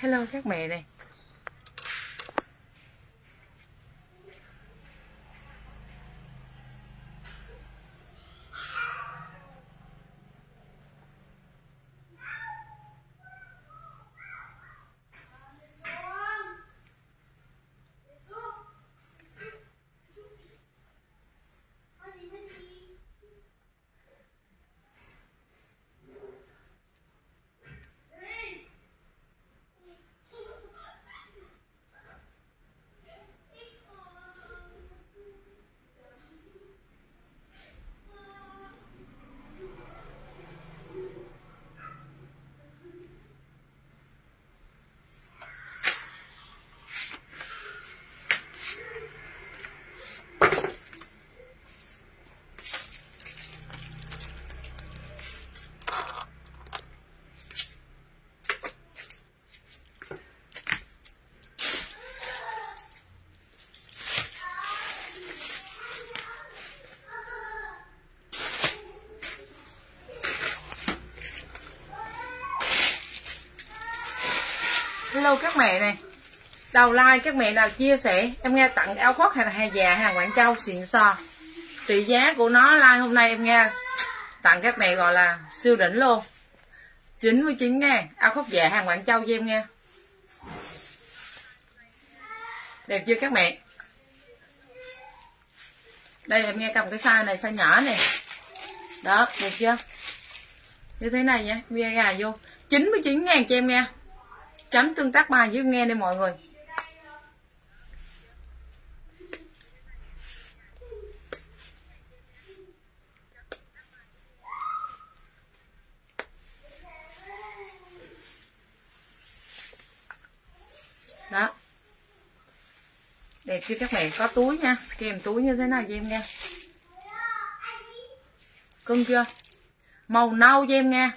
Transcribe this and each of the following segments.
hello các mẹ này. Hello các mẹ này đầu like các mẹ nào chia sẻ. Em nghe tặng áo khoác hàng hè già hàng quảng châu, xịn sò trị giá của nó like hôm nay em nghe tặng các mẹ gọi là siêu đỉnh luôn. 99 ngàn áo khoác dạ hàng quảng châu cho em nghe. Đẹp chưa các mẹ? Đây, em nghe cầm cái size này, size nhỏ này đó, đẹp chưa? Như thế này nha bia gà vô. 99 ngàn cho em nghe chấm tương tác bài với nghe đây mọi người. Đó. Để cho các mẹ có túi nha. Kèm túi như thế này cho em nghe. Cưng chưa? Màu nâu cho em nghe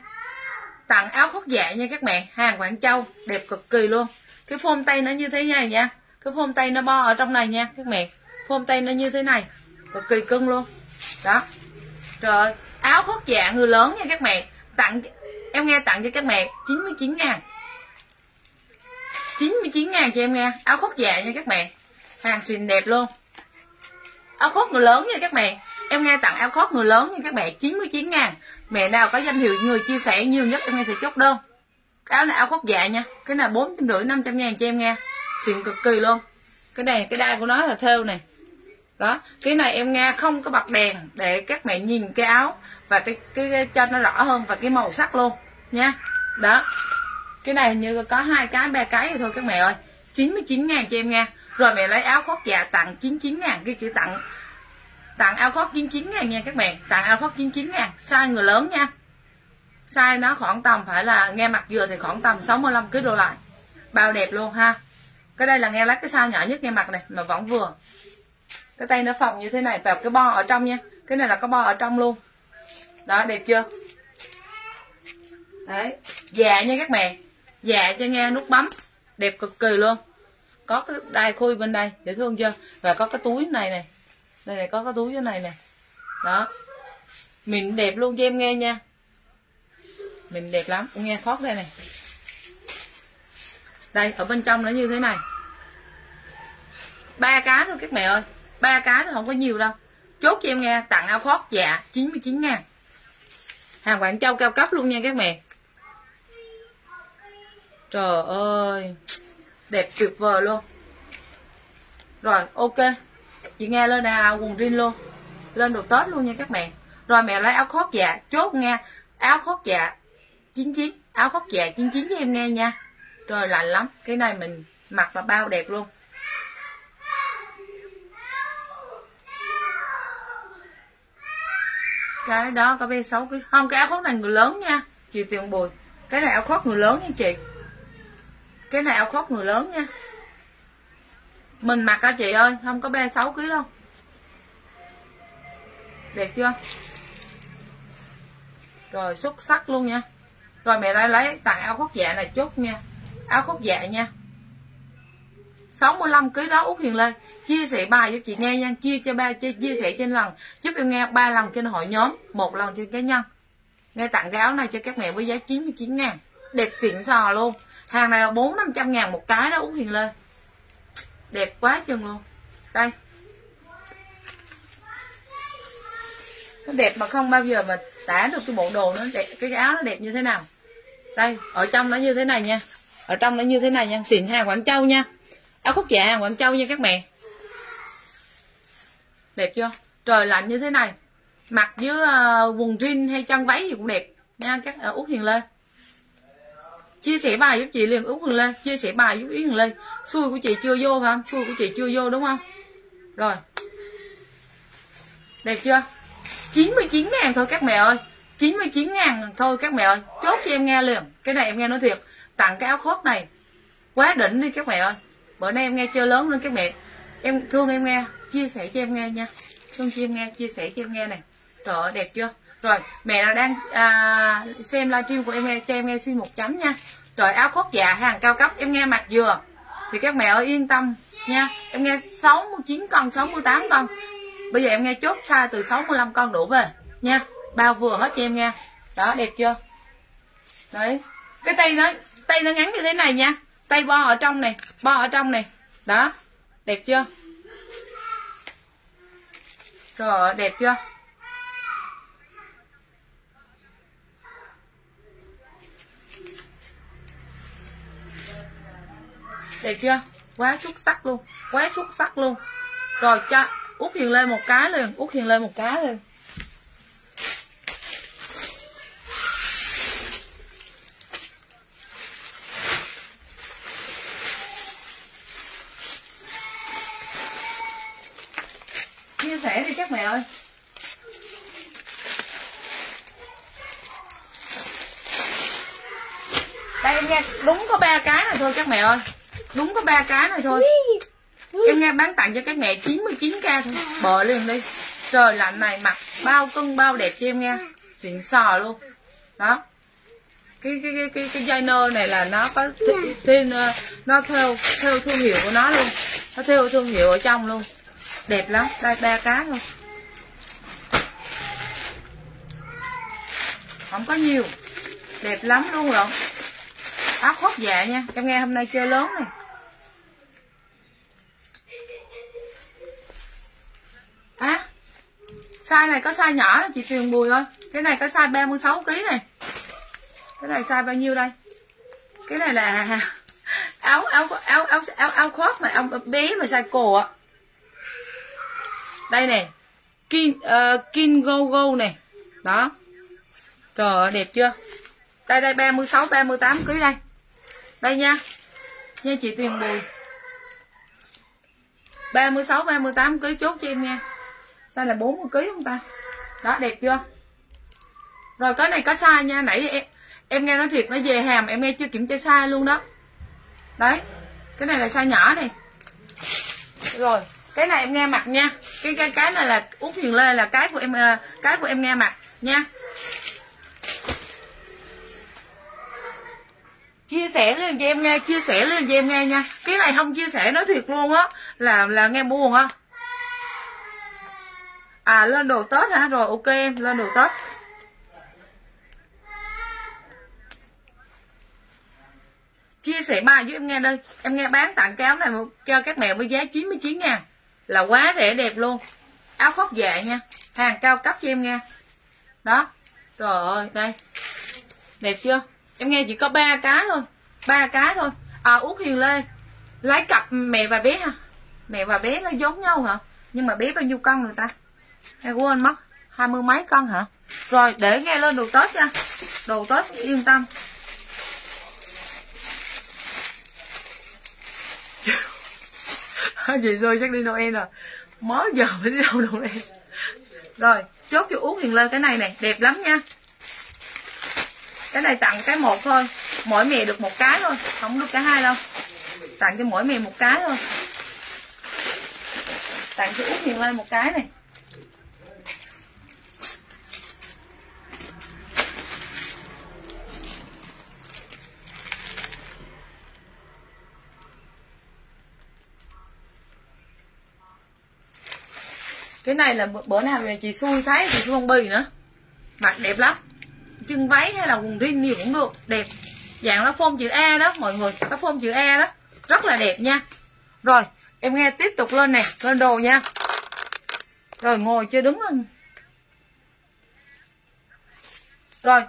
tặng áo khoác dạ nha các mẹ. Hàng quảng châu đẹp cực kỳ luôn. Cái phôm tay nó như thế này nha. Cái phôm tay nó bo ở trong này nha các mẹ. Phôm tay nó như thế này. Cực kỳ cưng luôn. Đó. Trời ơi, áo khoác dạ người lớn nha các mẹ. Tặng em nghe tặng cho các mẹ 99 ngàn. 99 ngàn cho em nghe. Áo khoác dạ nha các mẹ. Hàng xịn đẹp luôn. Áo khoác người lớn nha các mẹ em nghe tặng áo khoác người lớn nha các mẹ 99 ngàn. Mẹ nào có danh hiệu người chia sẻ nhiều nhất em nghe sẽ chốt đơn. Cái áo này áo khoác dạ nha cái này bốn trăm rưỡi năm trăm ngàn cho em nghe. Xịn cực kỳ luôn. Cái này cái đai của nó là thêu này. Đó cái này em nghe không có bật đèn để các mẹ nhìn cái áo và cái cái, cái cho nó rõ hơn và cái màu sắc luôn nha. Đó cái này như có hai cái ba cái thì thôi các mẹ ơi. 99 ngàn cho em nghe. Rồi mẹ lấy áo khoác dạ tặng 99 ngàn cái chữ tặng tặng áo khoác 99 ngàn nha các bạn. Tặng áo khoác 99 ngàn. Size người lớn nha. Size nó khoảng tầm phải là, nghe mặt vừa thì khoảng tầm 65 kg đô lại bao đẹp luôn ha. Cái đây là nghe lát cái size nhỏ nhất nghe mặt này, mà vẫn vừa. Cái tay nó phòng như thế này, vào cái bo ở trong nha. Cái này là có bo ở trong luôn. Đó, đẹp chưa? Đấy dạ nha các mẹ dạ cho nghe nút bấm. Đẹp cực kỳ luôn. Có cái đai khui bên đây, dễ thương chưa? Và có cái túi này này đây này, có cái túi chỗ này nè. Đó. Mình đẹp luôn cho em nghe nha. Mình đẹp lắm. Nghe thoát đây này. Đây, ở bên trong nó như thế này. Ba cá thôi các mẹ ơi. Ba cá thôi không có nhiều đâu. Chốt cho em nghe, tặng áo khoác dạ 99 ngàn. Hàng Quảng Châu cao cấp luôn nha các mẹ. Trời ơi. Đẹp tuyệt vời luôn. Rồi, ok chị nghe lên à quần jean luôn. Lên đồ tết luôn nha các mẹ. Rồi mẹ lấy áo khoác dạ. Chốt nghe, áo khoác dạ 99 áo khoác dạ 99 cho em nghe nha. Rồi lạnh lắm. Cái này mình mặc là bao đẹp luôn. Cái đó có bé xấu cái, không, cái áo khoác này người lớn nha, chị tiền bùi. Cái này áo khoác người lớn nha chị. Cái này áo khoác người lớn nha mình mặc á chị ơi không có be 6 kg đâu. Đẹp chưa? Rồi xuất sắc luôn nha. Rồi mẹ lại lấy tặng áo khoác dạ này chút nha. Áo khoác dạ nha. 65 kg đó út hiền lên chia sẻ bài cho chị nghe nha. Chia cho ba chia, chia sẻ trên lần giúp em nghe ba lần trên hội nhóm một lần trên cá nhân. Nghe tặng cái áo này cho các mẹ với giá 99 ngàn. Đẹp xịn sò luôn. Hàng này là bốn năm trăm ngàn một cái đó út hiền lê đẹp quá chừng luôn. Đây. Nó đẹp mà không bao giờ mà tả được cái bộ đồ nó đẹp cái áo nó đẹp như thế nào. Đây ở trong nó như thế này nha. Ở trong nó như thế này nha. Xịn hàng quảng châu nha. Áo khúc dạ hàng quảng châu nha các mẹ. Đẹp chưa? Trời lạnh như thế này. Mặc với uh, quần jean hay chân váy gì cũng đẹp nha các uh, út hiền lên chia sẻ bài giúp chị liền út hường lên chia sẻ bài giúp hiền lên xui của chị chưa vô phải không? Xui của chị chưa vô đúng không? Rồi. Đẹp chưa? 99 ngàn thôi các mẹ ơi. 99 ngàn thôi các mẹ ơi. Chốt cho em nghe liền. Cái này em nghe nói thiệt. Tặng cái áo khoác này. Quá đỉnh đi các mẹ ơi. Bữa nay em nghe chơi lớn lên các mẹ. Em thương em nghe. Chia sẻ cho em nghe nha. Thương cho em nghe, chia sẻ cho em nghe này. Trời ơi, đẹp chưa? Rồi mẹ nào đang à, xem livestream của em nghe cho em nghe xin một chấm nha. Rồi áo khoác dạ hàng cao cấp em nghe mặt dừa thì các mẹ ơi yên tâm nha. Em nghe 69 con 68 con. Bây giờ em nghe chốt xa từ 65 con đổ về nha. Bao vừa hết cho em nghe. Đó đẹp chưa? Đấy. Cái tay nó tay nó ngắn như thế này nha. Tay bo ở trong này bo ở trong này. Đó đẹp chưa? Rồi đẹp chưa? Đẹp chưa? Quá xuất sắc luôn. Quá xuất sắc luôn. Rồi cho, út hiền lên một cái liền. Út hiền lên một cái liền. Chia sẻ đi các mẹ ơi. Đây em nghe, đúng có ba cái này thôi các mẹ ơi đúng có ba cái này thôi. Em nghe bán tặng cho các mẹ 99k thôi. Bờ liền đi. Trời lạnh này mặc bao cưng bao đẹp cho em nghe. Xịn sò luôn. Đó. Cái cái cái cái cái dây nơ này là nó có tên ờ, nó theo theo thương hiệu của nó luôn. Nó theo thương hiệu ở trong luôn. Đẹp lắm. Đây ba cá thôi. Không có nhiều. Đẹp lắm luôn rồi. Áo khoác dạ nha. Em nghe hôm nay chơi lớn này á size này có size nhỏ là chị Tuyền Bùi thôi cái này có size 36 kg này. Cái này size bao nhiêu đây? Cái này là áo áo áo áo áo, áo khoác mà áo bé mà size cổ ạ. Đây này kin uh, kin go go này. Đó. Trời ơi đẹp chưa? Đây đây 36 38 kg đây. Đây nha. Nha chị Tuyền Bùi. 36 38 kg chốt cho em nha size là 40 kg không ta? Đó, đẹp chưa? Rồi, cái này có size nha. Nãy em em nghe nói thiệt nó về hàm, em nghe chưa kiểm tra size luôn đó. Đấy, cái này là size nhỏ này. Rồi, cái này em nghe mặt nha. Cái cái cái này là út hiền lê là cái của em à, cái của em nghe mặt nha. Chia sẻ lên cho em nghe, chia sẻ lên cho em nghe nha. Cái này không chia sẻ nói thiệt luôn á, là là nghe buồn á à lên đồ tết hả? Rồi, ok em, lên đồ tết. Chia sẻ bài với em nghe đây. Em nghe bán tặng cái áo này cho các mẹ với giá 99 ngàn là quá rẻ đẹp luôn. Áo khoác dạ nha. Hàng cao cấp cho em nghe. Đó. Trời ơi, đây. Đẹp chưa? Em nghe chỉ có ba cái thôi. Ba cái thôi. À út hiền lê. Lấy cặp mẹ và bé ha mẹ và bé nó giống nhau hả? Nhưng mà bé bao nhiêu cân rồi ta? Em quên mất. Hai mươi mấy cân hả? Rồi, để nghe lên đồ tết nha. Đồ tết, yên tâm. Gì rồi chắc đi Noel rồi. Mới giờ mới đi đâu Noel? Rồi, chốt cho uống hiền lên cái này này đẹp lắm nha. Cái này tặng cái một thôi. Mỗi mẹ được một cái thôi. Không được cả hai đâu. Tặng cho mỗi mẹ một cái thôi. Tặng cho út hiền lên một cái này. Cái này là bữa nào về chị xui thấy chị không bì nữa. Mặc đẹp lắm. Chân váy hay là quần jean gì cũng được. Đẹp. Dạng nó phông chữ A đó, mọi người. Nó phông chữ A đó. Rất là đẹp nha. Rồi, em nghe tiếp tục lên này lên đồ nha. Rồi, ngồi chưa đứng lên rồi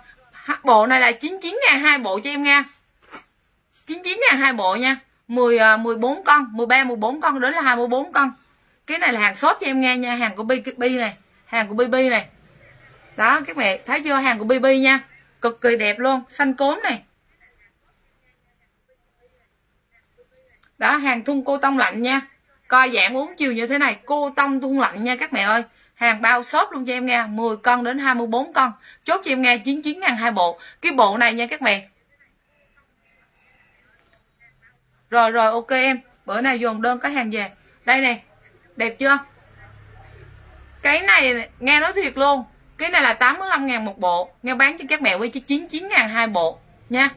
bộ này là 99 ngàn hai bộ cho em nghe. 99 ngàn hai bộ nha. 10 14 à, con 13 14 con đến là 24 con cái này là hàng shop cho em nghe nha, hàng của BB này, hàng của BB này. Đó, các mẹ thấy chưa, hàng của BB nha. Cực kỳ đẹp luôn, xanh cốm này. Đó, hàng thun cô tông lạnh nha. Coi dạng bốn chiều như thế này, cô tông thun lạnh nha các mẹ ơi. Hàng bao shop luôn cho em nghe 10 con đến 24 con. Chốt cho em nghe 99 ngàn hai bộ. Cái bộ này nha các mẹ. Rồi rồi, ok em. Bữa nay dồn đơn có hàng về. Đây này đẹp chưa? Cái này nghe nói thiệt luôn. Cái này là 85 ngàn một bộ. Nghe bán cho các mẹ với 99 ngàn hai bộ. Nha.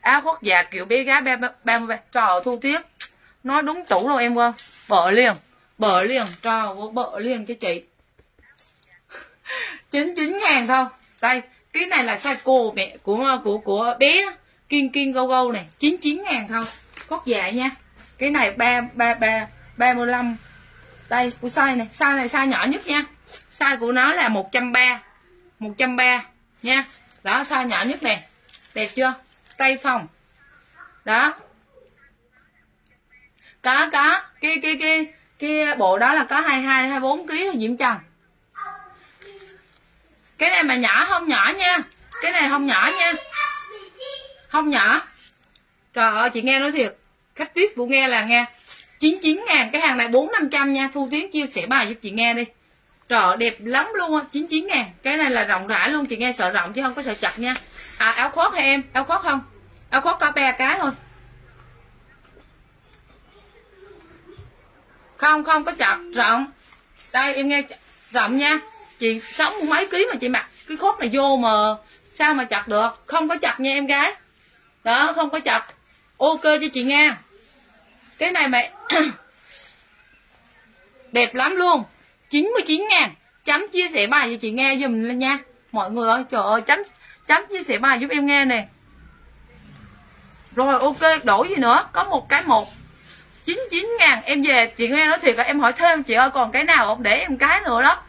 Áo khoác dạ kiểu bé gái ba ba ba trò thu tiếc nói đúng tủ luôn em ơi. Bợ liền. Bợ liền. Trò bợ liền cho chị. 99 ngàn thôi. Đây, cái này là size cô mẹ của của của bé kiên kiên go go này. 99 ngàn thôi. Khoác dạ nha cái này ba ba ba ba mươi lăm. Đây, của size này size này size nhỏ nhất nha. Size của nó là 130 130 nha. Đó, size nhỏ nhất này đẹp chưa? Tay phòng. Đó. Có có. Kia kia kia kia bộ đó là có 22 24 kg thôi, Diễm Trần. Cái này mà nhỏ không nhỏ nha. Cái này không nhỏ nha. Không nhỏ. Trời ơi, chị nghe nói thiệt khách viết của nghe là nghe. 99 ngàn, cái hàng này 4 500 nha. Thu Tiến chia sẻ bài giúp chị nghe đi. Trời, đẹp lắm luôn á. 99 ngàn, Cái này là rộng rãi luôn. Chị nghe sợ rộng chứ không có sợ chặt nha. À áo khoác hay em? Áo khoác không? Áo khoác có ba cái thôi. Không không, có chặt, rộng. Đây, em nghe rộng nha. Chị sống mấy ký mà chị mặc Cái khoác này vô mà Sao mà chặt được? Không có chặt nha em gái. Đó, không có chặt. Ok cho chị nghe. Cái này mày đẹp lắm luôn. 99 ngàn. Chấm chia sẻ bài cho chị nghe dùm lên nha. Mọi người ơi, trời ơi, chấm chấm chia sẻ bài giúp em nghe nè. Rồi, ok, đổi gì nữa? Có một cái một. 99 ngàn. Em về, chị nghe nói thiệt là em hỏi thêm, chị ơi, còn cái nào không? Để em cái nữa đó.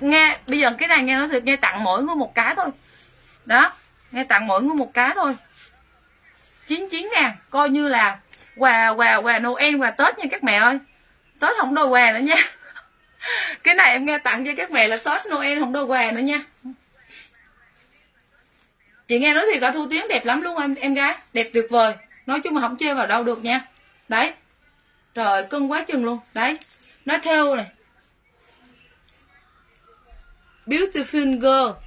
Nghe, bây giờ cái này nghe nói thiệt, nghe tặng mỗi người một cái thôi. Đó, nghe tặng mỗi người một cái thôi. 99 ngàn coi như là quà quà quà noel, quà tết nha các mẹ ơi. Tết không đòi quà nữa nha. Cái này em nghe tặng cho các mẹ là tết noel không đòi quà nữa nha. Chị nghe nói thì có thu tiếng đẹp lắm luôn em em gái? Đẹp tuyệt vời. Nói chung mà không chơi vào đâu được nha. Đấy. Trời, cưng quá chừng luôn. Đấy. Nó theo này. Beautiful girl.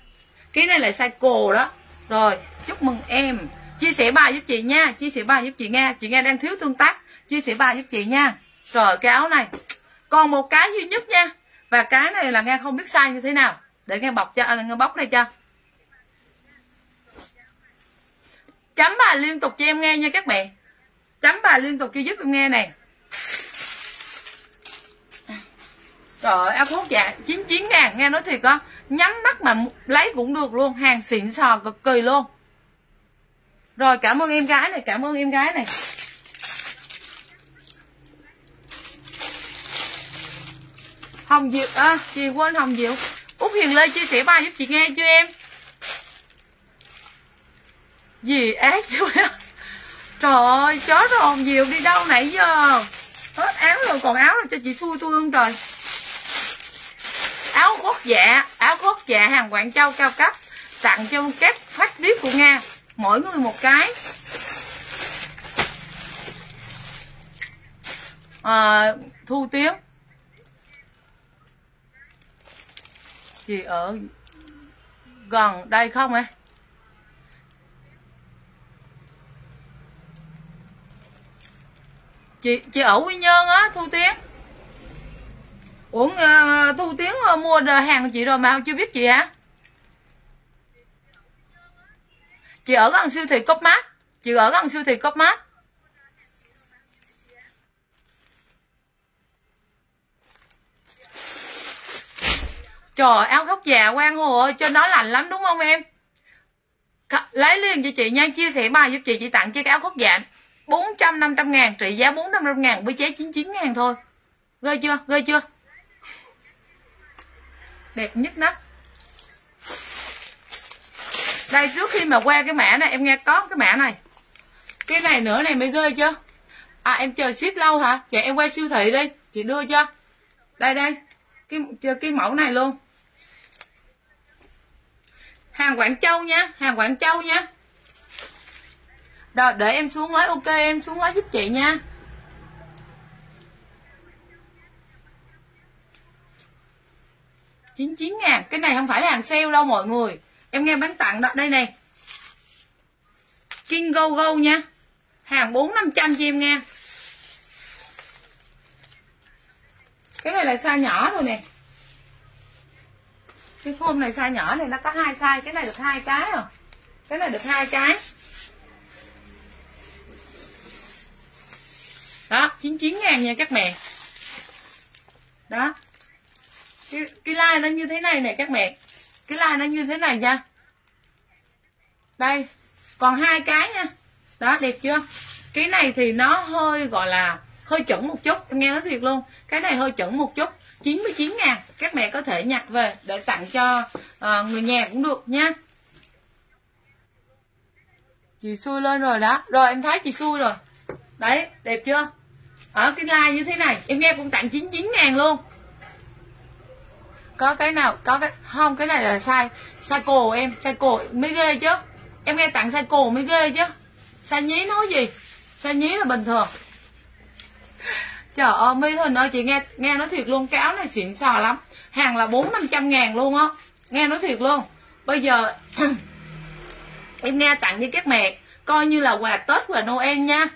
Cái này là size cổ đó. Rồi, chúc mừng em chia sẻ bài giúp chị nha chia sẻ bài giúp chị nghe. Chị nghe đang thiếu tương tác. Chia sẻ bài giúp chị nha. Rồi cái áo này. Còn một cái duy nhất nha. Và cái này là nghe không biết sai như thế nào. Để nghe bọc cho à, nghe bóc này cho. Chấm bài liên tục cho em nghe nha các bạn. Chấm bài liên tục cho giúp em nghe này. Trời áo thuốc dạ 99 ngàn nghe nói thiệt á. Nhắm mắt mà lấy cũng được luôn. Hàng xịn sò cực kỳ luôn rồi, cảm ơn em gái này, cảm ơn em gái này. Hồng diệu à chị quên hồng diệu. Út hiền lê chia sẻ bài giúp chị nghe chưa em? Gì, ác chưa trời ơi chó rồi hồng diệu, đi đâu nãy giờ? Hết áo rồi, còn áo rồi cho chị xui tôi không trời. Áo khoác dạ áo khoác dạ hàng quảng châu cao cấp, tặng cho các phát clip của nga mỗi người một cái. À, thu tiếng chị ở gần đây không ạ chị chị ở quy nhơn á thu tiếng ủa uh, thu tiếng uh, ờ, mua hàng của chị rồi mà chưa biết chị hả? Chị ở gần siêu thị cốc mát. Chị ở gần siêu thị cốc mát. Trời áo góc già quan hồ ơi, cho nó lành lắm đúng không em? Lấy liền cho chị nha, chia sẻ bài giúp chị chị tặng cho cái áo khoác dạng 400 500 ngàn trị giá 400 500 ngàn, với giá 99 ngàn thôi. Ghê chưa? Ghê chưa? Đẹp nhất đó đây, trước khi mà qua cái mã này, em nghe có cái mã này. Cái này nữa này mới ghê chưa? À em chờ ship lâu hả? Vậy em qua siêu thị đi, chị đưa cho. Đây đây. Cái cái mẫu này luôn. Hàng Quảng Châu nha, hàng Quảng Châu nha. Rồi để em xuống lấy, ok, em xuống lấy giúp chị nha. Chín chín ngàn, cái này không phải là hàng sale đâu mọi người em nghe bán tặng đó. Đây này. King Go Go nha. Hàng bốn năm trăm cho em nghe. Cái này là size nhỏ rồi nè. Cái phôm này size nhỏ này nó có hai size. Cái này được hai cái à. Cái này được hai cái. Đó 99 ngàn nha các mẹ. Đó. Cái, cái like nó như thế này này các mẹ cái like nó như thế này nha. Đây còn hai cái nha. Đó đẹp chưa? Cái này thì nó hơi gọi là hơi chuẩn một chút em nghe nói thiệt luôn. Cái này hơi chuẩn một chút 99 ngàn. Các mẹ có thể nhặt về để tặng cho uh, người nhà cũng được nha. Chị xui lên rồi đó. Rồi em thấy chị xui rồi. Đấy đẹp chưa? Ở cái like như thế này em nghe cũng tặng 99 ngàn luôn có cái nào, có cái, không, cái này là sai sai cổ em, sai cổ mới ghê chứ. Em nghe tặng sai cổ mới ghê chứ. Sai nhí nói gì? Sai nhí là bình thường. Trời ơi mi hình ơi, chị nghe nghe nói thiệt luôn, cái áo này xịn sò lắm. Hàng là bốn năm trăm ngàn luôn á. Nghe nói thiệt luôn. Bây giờ, em nghe tặng với các mẹ, coi như là quà tết và noel nha.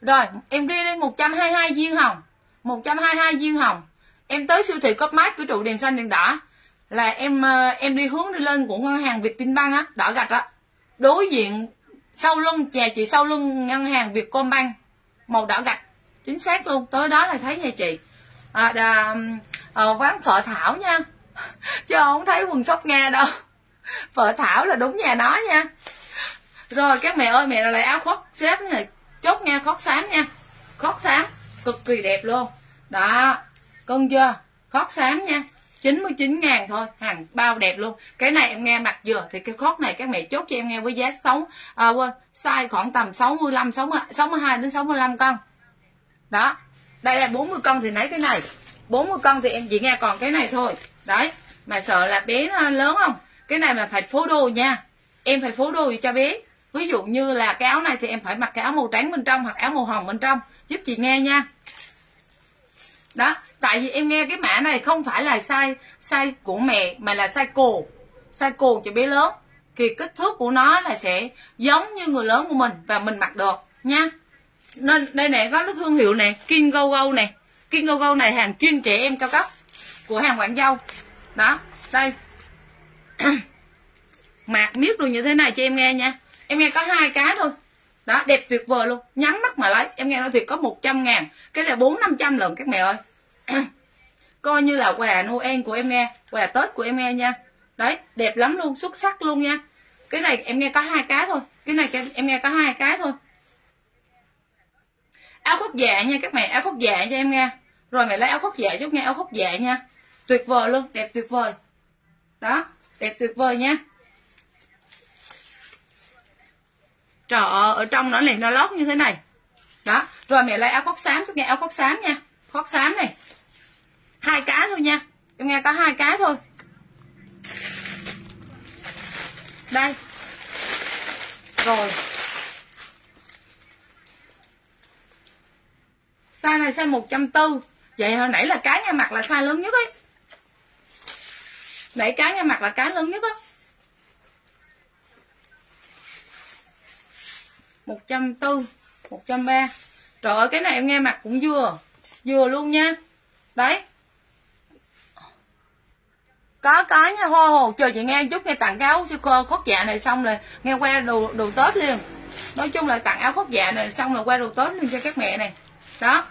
Rồi, em ghi lên 122 viên hồng. 122 viên hồng em tới siêu thị cấp mát cửa trụ đèn xanh đèn đỏ. Là em ờ, em đi hướng đi lên của ngân hàng Việt á đỏ gạch á. Đối diện sau lưng nhà chị sau lưng ngân hàng Vietcombank màu đỏ gạch. Chính xác luôn tới đó là thấy nha chị. À, đà, à, quán phở thảo nha. Chứ không thấy quần sóc nga đâu. Phở thảo là đúng nhà nó nha. Rồi các mẹ ơi mẹ lại áo khoác xếp này. Chốt nha khoác xám nha. Khoác xám cực kỳ đẹp luôn. Đó công chưa khóc xám nha. 99 ngàn thôi hàng bao đẹp luôn. Cái này em nghe mặt vừa thì cái khót này các mẹ chốt cho em nghe với giá 6 à, quên size khoảng tầm 65 60 62 đến 65 cân đó đây là 40 cân thì lấy cái này. 40 cân thì em chỉ nghe còn cái này thôi. Đấy mà sợ là bé nó lớn không? Cái này mà phải phối đồ nha. Em phải phối đồ cho bé. Ví dụ như là cái áo này thì em phải mặc cái áo màu trắng bên trong hoặc áo màu hồng bên trong. Giúp chị nghe nha đó, tại vì em nghe cái mã này không phải là size size của mẹ, mà là size cổ size cổ cho bé lớn. Thì kích thước của nó là sẽ giống như người lớn của mình và mình mặc được, nha. Nên đây này có cái thương hiệu này King Go Go này King Go Go này hàng chuyên trẻ em cao cấp của hàng Quảng Châu. Đó, đây. Mạc miết luôn như thế này cho em nghe nha. Em nghe có hai cái thôi đó, đẹp tuyệt vời luôn. Nhắm mắt mà lấy. Em nghe nói thiệt có 100 ngàn. Cái là bốn năm trăm lần các mẹ ơi. Coi như là quà Noel của em nghe. Quà Tết của em nghe nha. Đấy, đẹp lắm luôn. Xuất sắc luôn nha. Cái này em nghe có hai cái thôi. Cái này em nghe có hai cái thôi. Áo khoác dạ nha các mẹ. Áo khoác dạ cho em nghe. Rồi mẹ lấy áo khoác dạ chút nghe. Áo khoác dạ nha. Tuyệt vời luôn. Đẹp tuyệt vời. Đó, đẹp tuyệt vời nha. Trời ơi ở trong nó này, nó lót như thế này. Đó, rồi mẹ lấy áo khoác xám cho nghe áo khoác xám nha, khoác xám này. Hai cái thôi nha, em nghe có hai cái thôi. Đây. Rồi. Size này size 140 vậy hồi nãy là cái nha mặt là size lớn nhất ấy. Nãy cái nha mặt là cái lớn nhất á. 140 130 trời ơi, cái này em nghe mặt cũng vừa vừa luôn nha. Đấy. Có có nha, hoa hồ, chờ chị nghe chút nghe tặng cái áo khóc dạ này xong rồi nghe qua đồ đồ tết liền. Nói chung là tặng áo khóc dạ này xong rồi qua đồ tết luôn cho các mẹ này. Đó.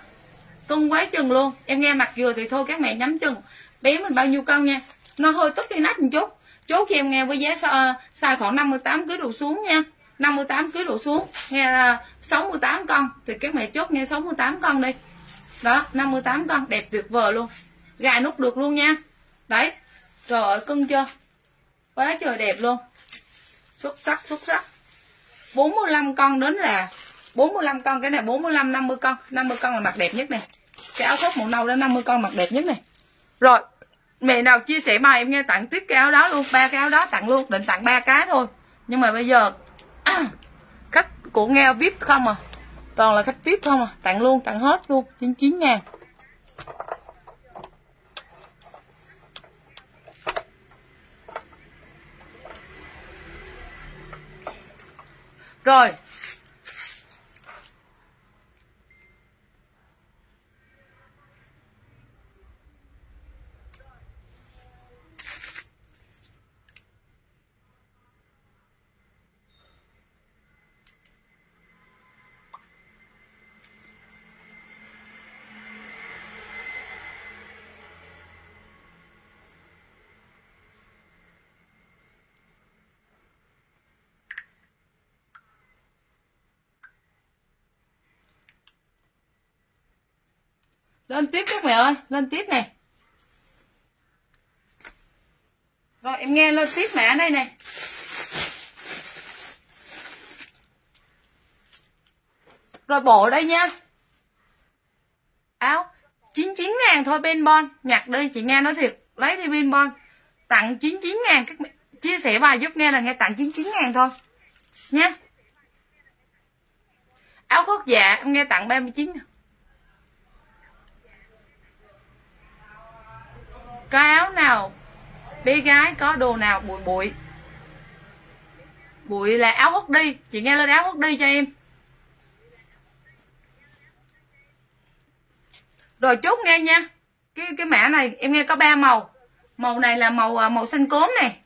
Cưng quá chừng luôn. Em nghe mặt vừa thì thôi, các mẹ nhắm chừng. Bé mình bao nhiêu cân nha. Nó hơi tức cái nách một chút. Chốt cho em nghe với giá ờ, size khoảng 58 kg đồ xuống nha. 58 kg đổ xuống. Nghe là 68 con. Thì các mẹ chốt nghe 68 con đi. Đó 58 con. Đẹp tuyệt vời luôn. Gà nút được luôn nha. Đấy. Trời ơi, cưng chưa? Quá trời đẹp luôn. Xuất sắc xuất sắc. 45 con đến là 45 con. Cái này 45 50 con. 50 con là mặt đẹp nhất này. Cái áo khoác màu nâu đó 50 con mặt đẹp nhất này. Rồi, mẹ nào chia sẻ bài em nghe tặng tiếp cái áo đó luôn. Ba cái áo đó tặng luôn. Định tặng ba cái thôi. Nhưng mà bây giờ khách của nghe vip không à? Toàn là khách vip không à? Tặng luôn, tặng hết luôn 99 ngàn. Rồi lên tiếp các mẹ ơi, lên tiếp này rồi, em nghe lên tiếp mẹ đây này rồi bộ đây nha. Áo 99 ngàn thôi bên bon nhặt đi, chị nghe nói thiệt. Lấy đi bên bon tặng 99 ngàn, các mẹ chia sẻ bài giúp nghe là nghe tặng 99 ngàn thôi. Nha. Áo khoác dạ em nghe tặng 39 ngàn có áo nào, bé gái có đồ nào, bụi bụi. Bụi là áo hút đi, chị nghe lên áo hút đi cho em. Rồi chốt nghe nha, cái cái mã này, em nghe có ba màu. Màu này là màu à, màu xanh cốm này.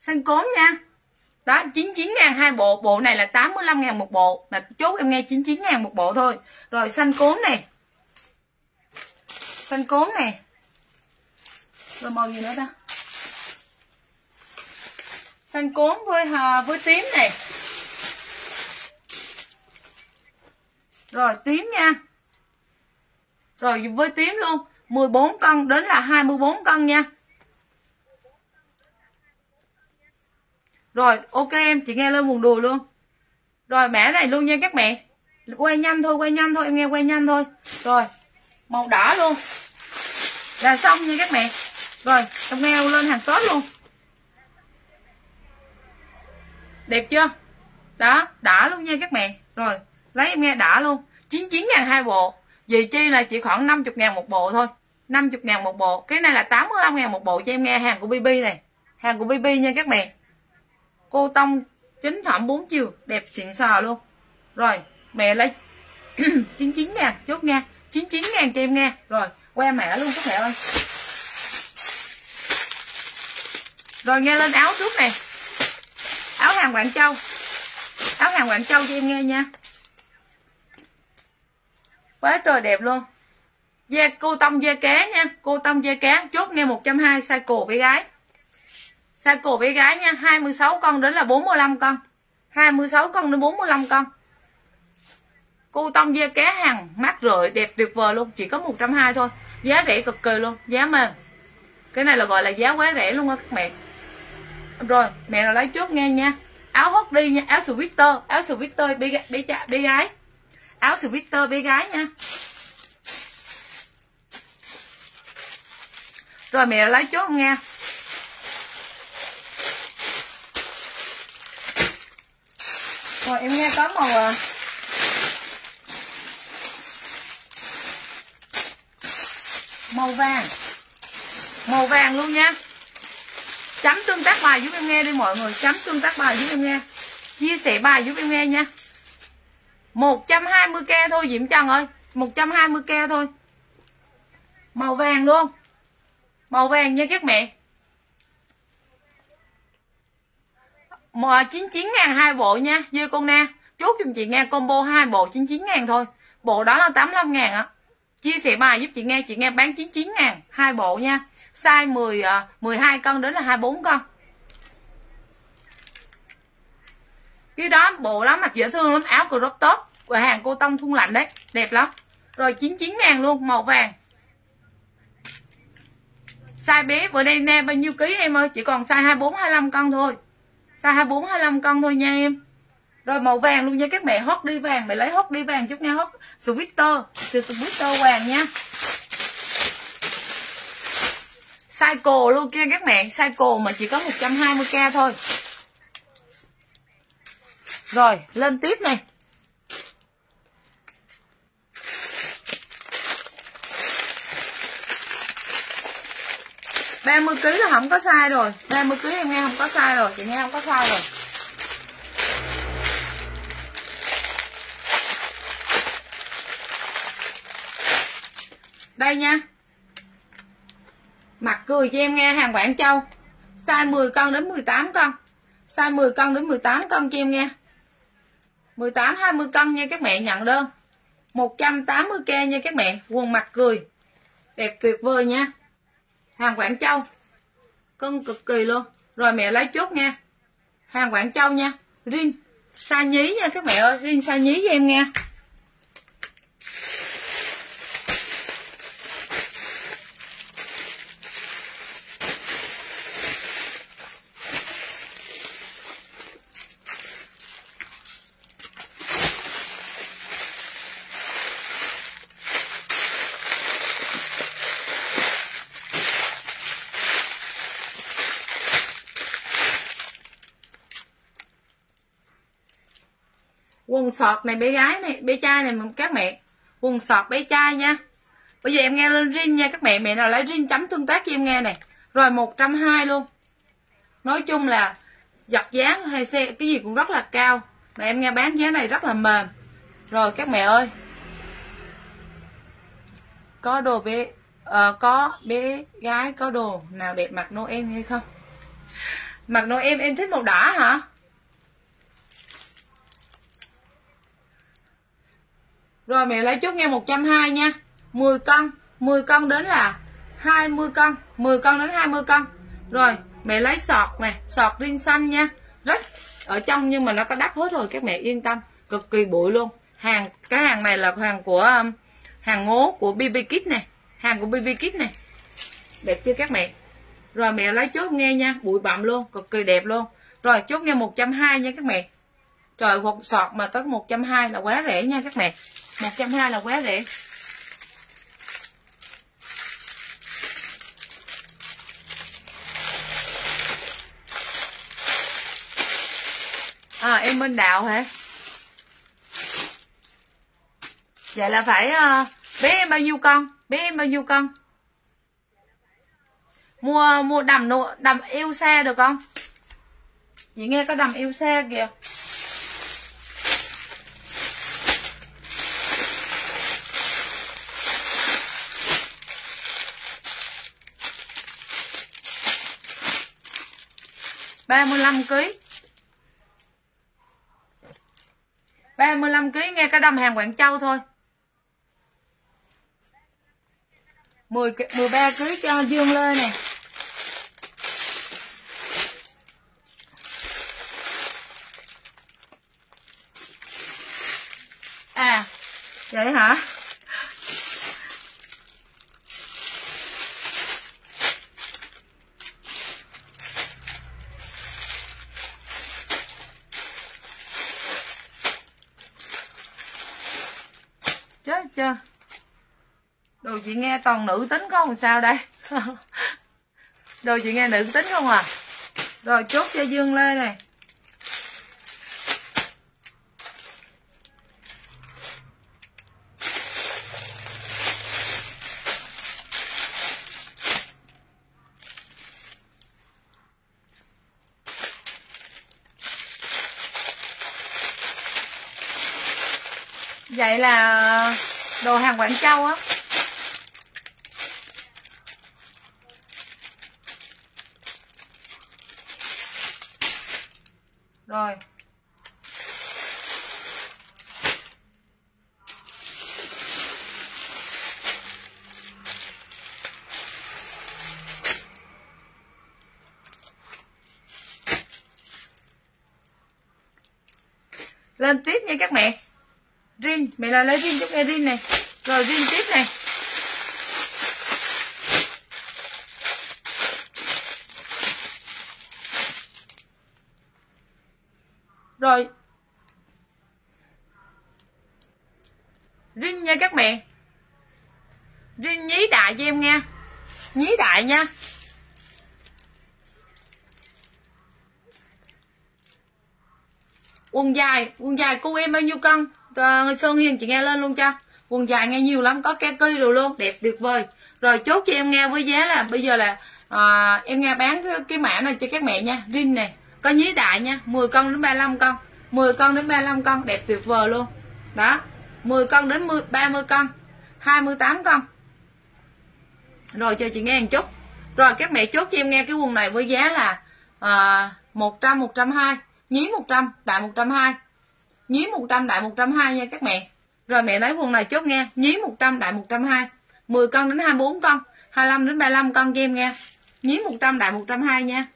Xanh cốm nha. Đó 99 ngàn hai bộ bộ này là 85 ngàn một bộ. Là chốt em nghe 99 ngàn một bộ thôi. Rồi xanh cốm này. Xanh cốm này rồi màu gì nữa ta? Xanh cốm với hà với tím này. Rồi, tím nha. Rồi, với tím luôn. 14 cân đến là 24 cân nha. Rồi, ok em, chị nghe lên vùng đùi luôn. Rồi, mẻ này luôn nha các mẹ. Quay nhanh thôi, quay nhanh thôi, em nghe quay nhanh thôi. Rồi, màu đỏ luôn. Là xong nha các mẹ rồi trong eo lên hàng tốt luôn. Đẹp chưa? Đó, đã luôn nha các mẹ. Rồi, lấy em nghe, đã luôn. 99 ngàn hai bộ. Vì chi là chỉ khoảng 50 ngàn một bộ thôi. 50 ngàn một bộ. Cái này là 85 ngàn một bộ cho em nghe hàng của BB này. Hàng của BB nha các mẹ. Cô tông chính phẩm 4 chiều. Đẹp xịn sò luôn. Rồi, mẹ lấy 99 ngàn chốt nha. 99 ngàn cho em nghe. Rồi, que mẹ luôn các mẹ ơi. Rồi nghe lên áo trước này áo hàng quảng châu. Áo hàng quảng châu cho em nghe nha. Quá trời đẹp luôn. Da cô tông da cá nha. Cô tông da cá chốt nghe 120 size cổ bé gái. Size cổ bé gái nha 26 con đến là 45 con. 26 con đến 45 con. Cô tông da cá hàng mát rượi, đẹp tuyệt vời luôn, chỉ có 120 thôi. Giá rẻ cực kỳ luôn, giá mềm. Cái này là gọi là giá quá rẻ luôn á các mẹ rồi, mẹ nào lấy chốt nghe nha. Áo hot đi nha, áo sweater áo sweater bé bé cha bé gái. Áo sweater bé gái nha. Rồi, mẹ lấy chốt nghe. Rồi, em nghe có màu à. Màu vàng. Màu vàng luôn nha chấm tương tác bài giúp em nghe đi mọi người, chấm tương tác bài giúp em nghe. Chia sẻ bài giúp em nghe nha. 120k thôi, Diễm Trần ơi. 120k thôi. Màu vàng luôn màu vàng nha các mẹ. Mà 99 ngàn hai bộ nha Dư con na. Chốt giùm chị nghe combo hai bộ 99 ngàn thôi. Bộ đó là 85 ngàn á chia sẻ bài giúp chị nghe chị nghe bán 99 ngàn hai bộ nha size 10 12 cân đến là 24 cân cái đó bộ lắm mặc dễ thương lắm, áo crop top của hàng cô tông thun lạnh đấy, đẹp lắm. Rồi 99 ngàn luôn, màu vàng. Size bé, bữa đây nè, bao nhiêu ký em ơi? Chỉ còn size 24 25 cân thôi. Size 24 25 cân thôi nha em. Rồi màu vàng luôn nha, các mẹ hot đi vàng, mẹ lấy hot đi vàng chút nha, hot sweater từ sweater vàng nha. Cycle luôn kia các mẹ. Cycle mà chỉ có 120k thôi. Rồi, lên tiếp này. 30 kg là không có sai rồi. 30 kg em nghe không có sai rồi. Chị nghe không có sai rồi. Đây nha mặt cười cho em nghe, hàng Quảng Châu. Size 10 cân đến 18 cân size 10 cân đến 18 cân cho em nghe. 18 20 cân nha các mẹ, nhận đơn. 180k nha các mẹ, quần mặt cười. Đẹp tuyệt vời nha. Hàng Quảng Châu. Cân cực kỳ luôn. Rồi mẹ lấy chốt nha. Hàng Quảng Châu nha. Rin, sa nhí nha các mẹ ơi. Rin, sa nhí cho em nghe quần sọt này bé gái này bé trai này các mẹ quần sọt bé trai nha. Bây giờ em nghe lên rin nha các mẹ mẹ nào lấy rin chấm tương tác cho em nghe này. Rồi 120 luôn. Nói chung là giặt dáng hay xe cái gì cũng rất là cao. Mà em nghe bán giá này rất là mềm. Rồi các mẹ ơi. Có đồ bé à, có bé gái có đồ nào đẹp mặc Noel hay không? Mặc Noel em thích màu đỏ hả? Rồi mẹ lấy chút nghe 120 nha. 10 cân 10 cân đến là 20 cân 10 cân đến 20 cân. Rồi, mẹ lấy sọt nè, Sọt riêng xanh nha. Rất ở trong nhưng mà nó có đắp hết rồi, các mẹ yên tâm. Cực kỳ bụi luôn. Hàng, Cái hàng này là hàng của um, Hàng ngố của BB Kit nè. Hàng của BB Kit nè. Đẹp chưa các mẹ? Rồi mẹ lấy chốt nghe nha. Bụi bặm luôn, Cực kỳ đẹp luôn. Rồi, chốt nghe 120 nha các mẹ. Trời hộp sọt mà tới 120 là quá rẻ nha các mẹ. 120 là quá rẻ. À em minh đạo hả? Vậy là phải uh, bé em bao nhiêu con? Bé em bao nhiêu con? Mua mua đầm đầm yêu xe được không? Chị nghe có đầm yêu xe kìa. Ba mươi lăm kg 35 kg nghe cái đâm hàng Quảng Châu thôi. 10 13 kg cho Dương Lê này À vậy hả chết chưa đồ chị nghe toàn nữ tính không sao đây? Đồ chị nghe nữ tính không à? Rồi, chốt cho dương lê này. Vậy là đồ hàng Quảng Châu á. Rồi. Lên tiếp nha các mẹ. Rin, mẹ là lấy rin chút nghe rin này. Rồi rin tiếp này. Nhá. Quần dài quần dài cô em bao nhiêu cân à, ờ, sơn hiền chị nghe lên luôn cho. Quần dài nghe nhiều lắm có cái cây rồi luôn đẹp tuyệt vời. Rồi chốt cho em nghe với giá là bây giờ là à, em nghe bán cái, cái mã này cho các mẹ nha. Rin này có nhí đại nha 10 con đến 35 con. 10 con đến 35 con đẹp tuyệt vời luôn. Đó 10 con đến 10, 30 con 28 con. Rồi chờ chị nghe một chút rồi các mẹ chốt cho em nghe cái quần này với giá là à, 100 120 nhí 100 đại 120 nhí 100 đại 120 nha các mẹ. Rồi mẹ lấy quần này chốt nghe nhí 100 đại 120 10 con đến 24 con 25 đến 35 con cho em nghe. Nhí 100 đại 120 nha.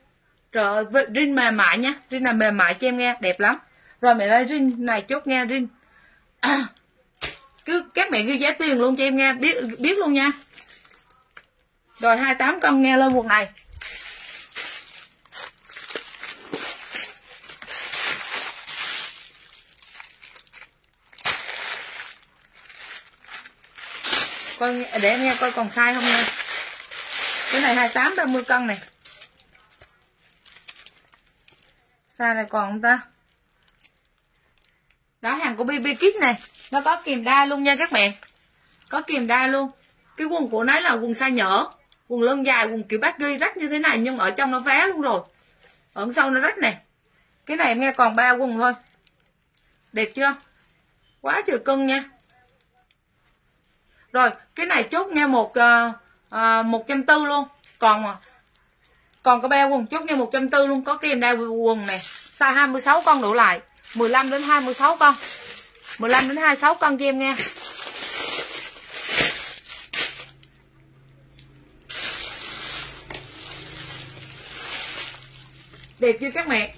Trời ơi rin mềm mại nha rin là mềm mại cho em nghe đẹp lắm. Rồi mẹ lấy rin này chốt nghe rin. À, cứ các mẹ ghi giá tiền luôn cho em nghe biết biết luôn nha rồi 28 cân nghe lên quần này coi để em nghe coi còn sai không nha. Cái này 28 30 cân này. Sai này còn không ta? Đó, hàng của BB Kids này. Nó có kìm đai luôn nha các bạn. Có kìm đai luôn. Cái quần của nó là quần size nhỏ quần lưng dài, quần kiểu bát ghi rách như thế này, nhưng ở trong nó vé luôn rồi. Ở sau nó rách này. Cái này em nghe còn ba quần thôi. Đẹp chưa? Quá trời cưng nha. Rồi, cái này chốt nghe một ờ, ờ, một trăm tư luôn. Còn ờ, còn có ba quần, chốt nghe một trăm tư luôn. Có kèm đai quần này, size 26 con đủ lại. 15 đến 26 con. 15 đến 26 con cho em nghe. Đẹp chưa các mẹ?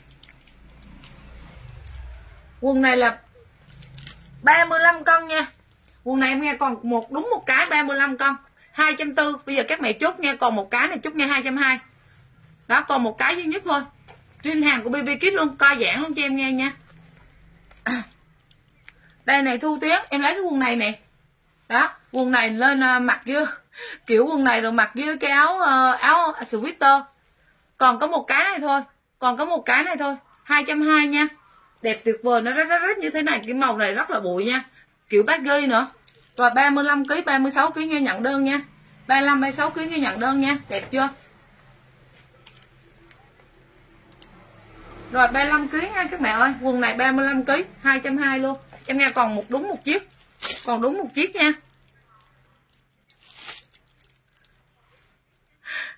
Quần này là 35 cân nha. Quần này em nghe còn một đúng một cái 35 cân 240 bây giờ các mẹ chốt nghe còn một cái này chốt nghe 220 đó còn một cái duy nhất thôi. Trên hàng của BB Kids luôn co giãn luôn cho em nghe nha. Đây này thu tiếng em lấy cái quần này nè. Đó quần này lên uh, mặc chưa kiểu quần này rồi mặc với cái áo uh, áo sweater. Còn có một cái này thôi còn có một cái này thôi 220 nha. Đẹp tuyệt vời, nó rất rất rất như thế này. Cái màu này rất là bụi nha. Kiểu bát ghi nữa. Và 35 kg 36 kg nghe nhận đơn nha. 35 36 kg nghe nhận đơn nha. Đẹp chưa? Rồi 35 kg nha các mẹ ơi. Quần này 35 kg 220 luôn. Em nghe còn một, đúng một chiếc. Còn đúng một chiếc nha.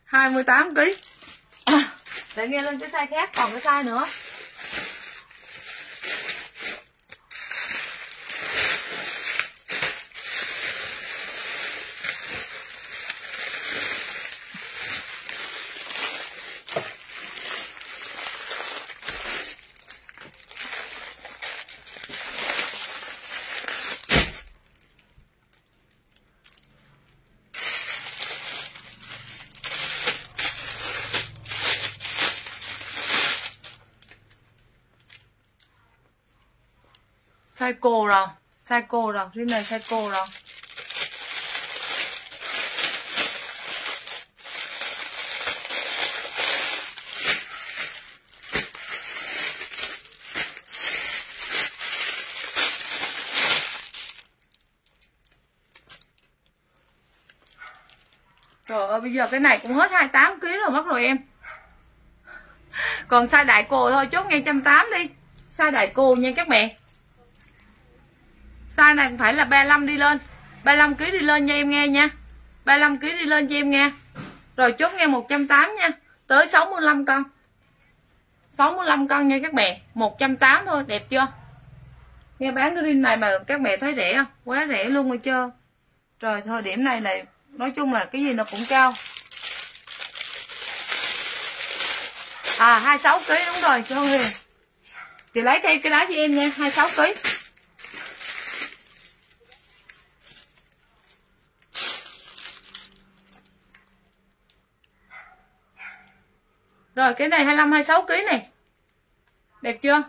28 kg để nghe lên cái size khác còn cái size nữa. Sai cô rồi sai cô rồi cái này sai cô rồi Trời ơi, bây giờ cái này cũng hết 28 kg rồi, mất rồi em. Còn size đại cô thôi, chốt ngay 180 đi. Size đại cô nha các mẹ size này phải là 35 đi lên. 35 kg đi lên cho em nghe nha. 35 kg đi lên cho em nghe. Rồi chốt nghe 180 nha. Tới 65 con. 65 con nha các mẹ 180 thôi, đẹp chưa? Nghe bán cái rin này mà các mẹ thấy rẻ không? Quá rẻ luôn rồi chưa? Trời, thời điểm này là nói chung là cái gì nó cũng cao. À 26 kg đúng rồi, cho Huyền. Thì lấy cái cái đó cho em nha 26 kg Rồi cái này 25 26 kg này. Đẹp chưa?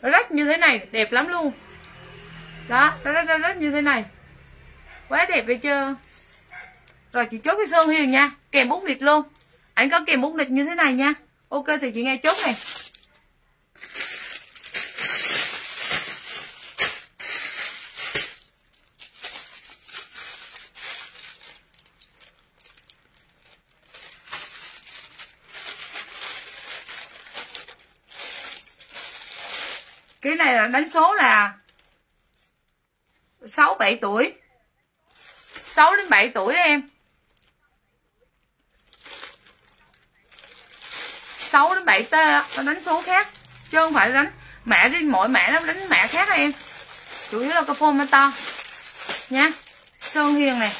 Rách như thế này đẹp lắm luôn. Đó, nó rách, rách, rách như thế này. Quá đẹp phải chưa? Rồi chị chốt cái sơn hiền nha, kèm bút lịch luôn. Anh có kèm bút lịch như thế này nha. Ok thì chị nghe chốt này. Cái này là đánh số là 6 7 tuổi. 6 đến 7 tuổi em. 6 đến 7 tơ nó đánh số khác, chứ không phải đánh mẹ đi, mỗi mẹ nó đánh mẹ khác em. Chủ yếu là cái phone nó to nha sơn hiền này.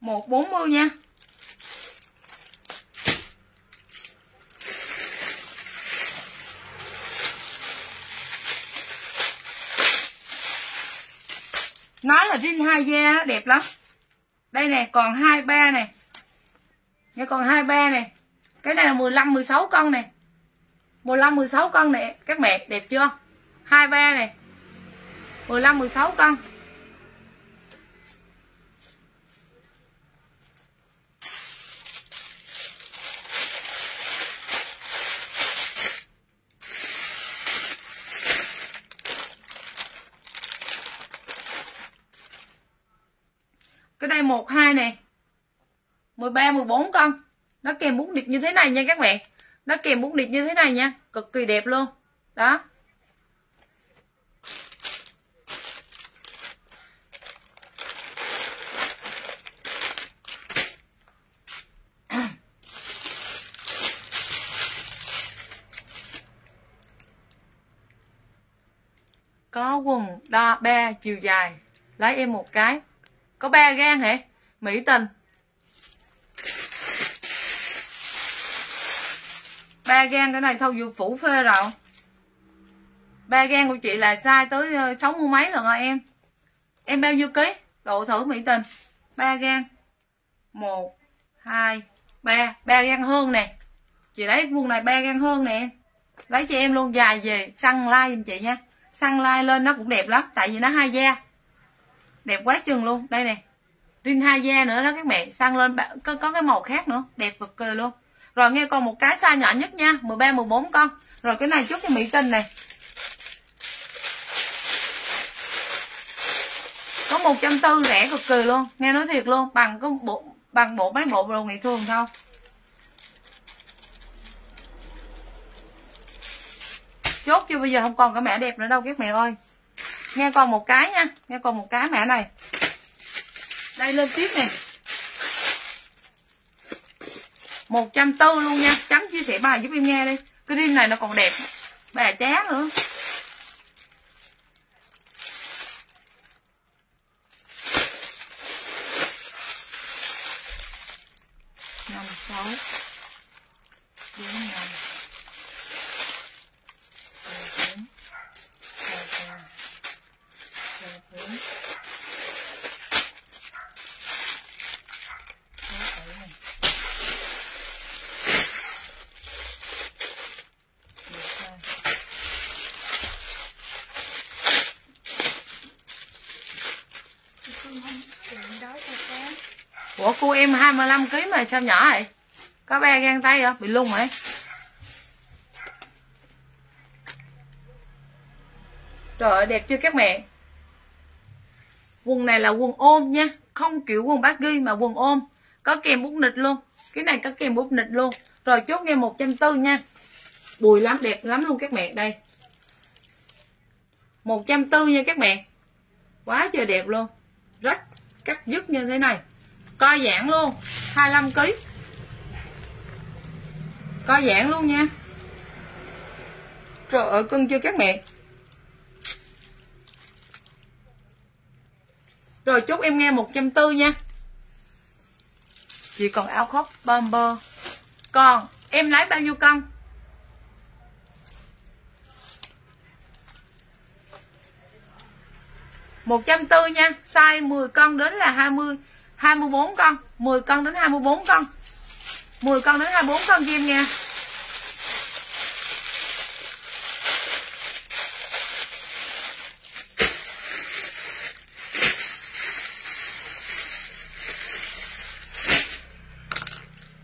Một, bốn mươi nha nói là riêng hai da đẹp lắm. Đây này, còn hai ba này. Nha còn hai ba này. Cái này là 15 16 con này. 15 16 con này. Các mẹ, đẹp chưa? Hai ba này. 15 16 con. Cái đây một này 13 14 con. Nó kèm bút điệp như thế này nha các bạn. Nó kèm bút điệp như thế này nha. Cực kỳ đẹp luôn. Đó. Có quần đo ba chiều dài. Lấy em một cái. Có ba gan hả? Mỹ tình ba gan cái này thâu vừa phủ phê rồi. Ba gan của chị là sai tới ờ, sáu mươi mấy lần rồi em. Em bao nhiêu ký? Độ thử mỹ tình. Ba gan một hai ba. Ba gan hơn nè. Chị lấy vuông này ba gan hơn nè em. Lấy cho em luôn dài về. Săn like giùm chị nha. Săn like lên nó cũng đẹp lắm tại vì nó hai da. Đẹp quá chừng luôn. Đây nè rin hai da nữa đó các mẹ. Sang lên có, có cái màu khác nữa. Đẹp cực kỳ luôn. Rồi nghe còn một cái size nhỏ nhất nha. 13 14 con. Rồi cái này chút cho mỹ tinh này. Có 140 rẻ cực kỳ luôn. Nghe nói thiệt luôn. Bằng có bộ bằng bộ mấy bộ đồ ngày thường thôi. Chốt chứ bây giờ không còn cái mẹ đẹp nữa đâu các mẹ ơi. Nghe còn một cái nha. Nghe còn một cái mẹ này đây, lên tiếp này một trăm tư luôn nha. Chấm chia sẻ bài giúp em nghe đi. Cái rim này nó còn đẹp. Bà chá nữa năm sáu bốn năm Ủa cô em 25 kg mà sao nhỏ vậy? Có be gan tay hả? Bị lung vậy? Trời ơi đẹp chưa các mẹ? Quần này là quần ôm nha, không kiểu quần bát ghi mà quần ôm. Có kèm bút nịch luôn. Cái này có kèm bút nịch luôn. Rồi chốt nghe 140 nha. Bùi lắm đẹp lắm luôn các mẹ đây. 140 nha các mẹ. Quá trời đẹp luôn. Rất cắt dứt như thế này coi giãn luôn 25 kg coi giãn luôn nha. Trời ơi, cưng chưa các mẹ? Rồi chúc em nghe 140 nha. Chỉ còn áo khoác bomber còn em lấy bao nhiêu cân? một trăm tư nha, size 10 cân đến là 20 24 con. 10 con đến 24 con. 10 con đến 24 con cho em nha.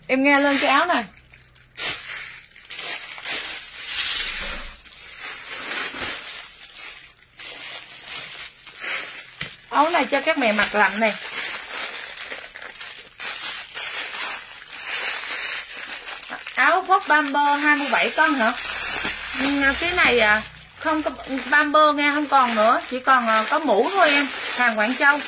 Em nghe lên cái áo này. Áo này cho các mẹ mặc lạnh này áo khoác 27 cân hả? Ừ, à, cái này à không có bamber nghe không còn nữa chỉ còn à, có mũ thôi em hàng quảng châu.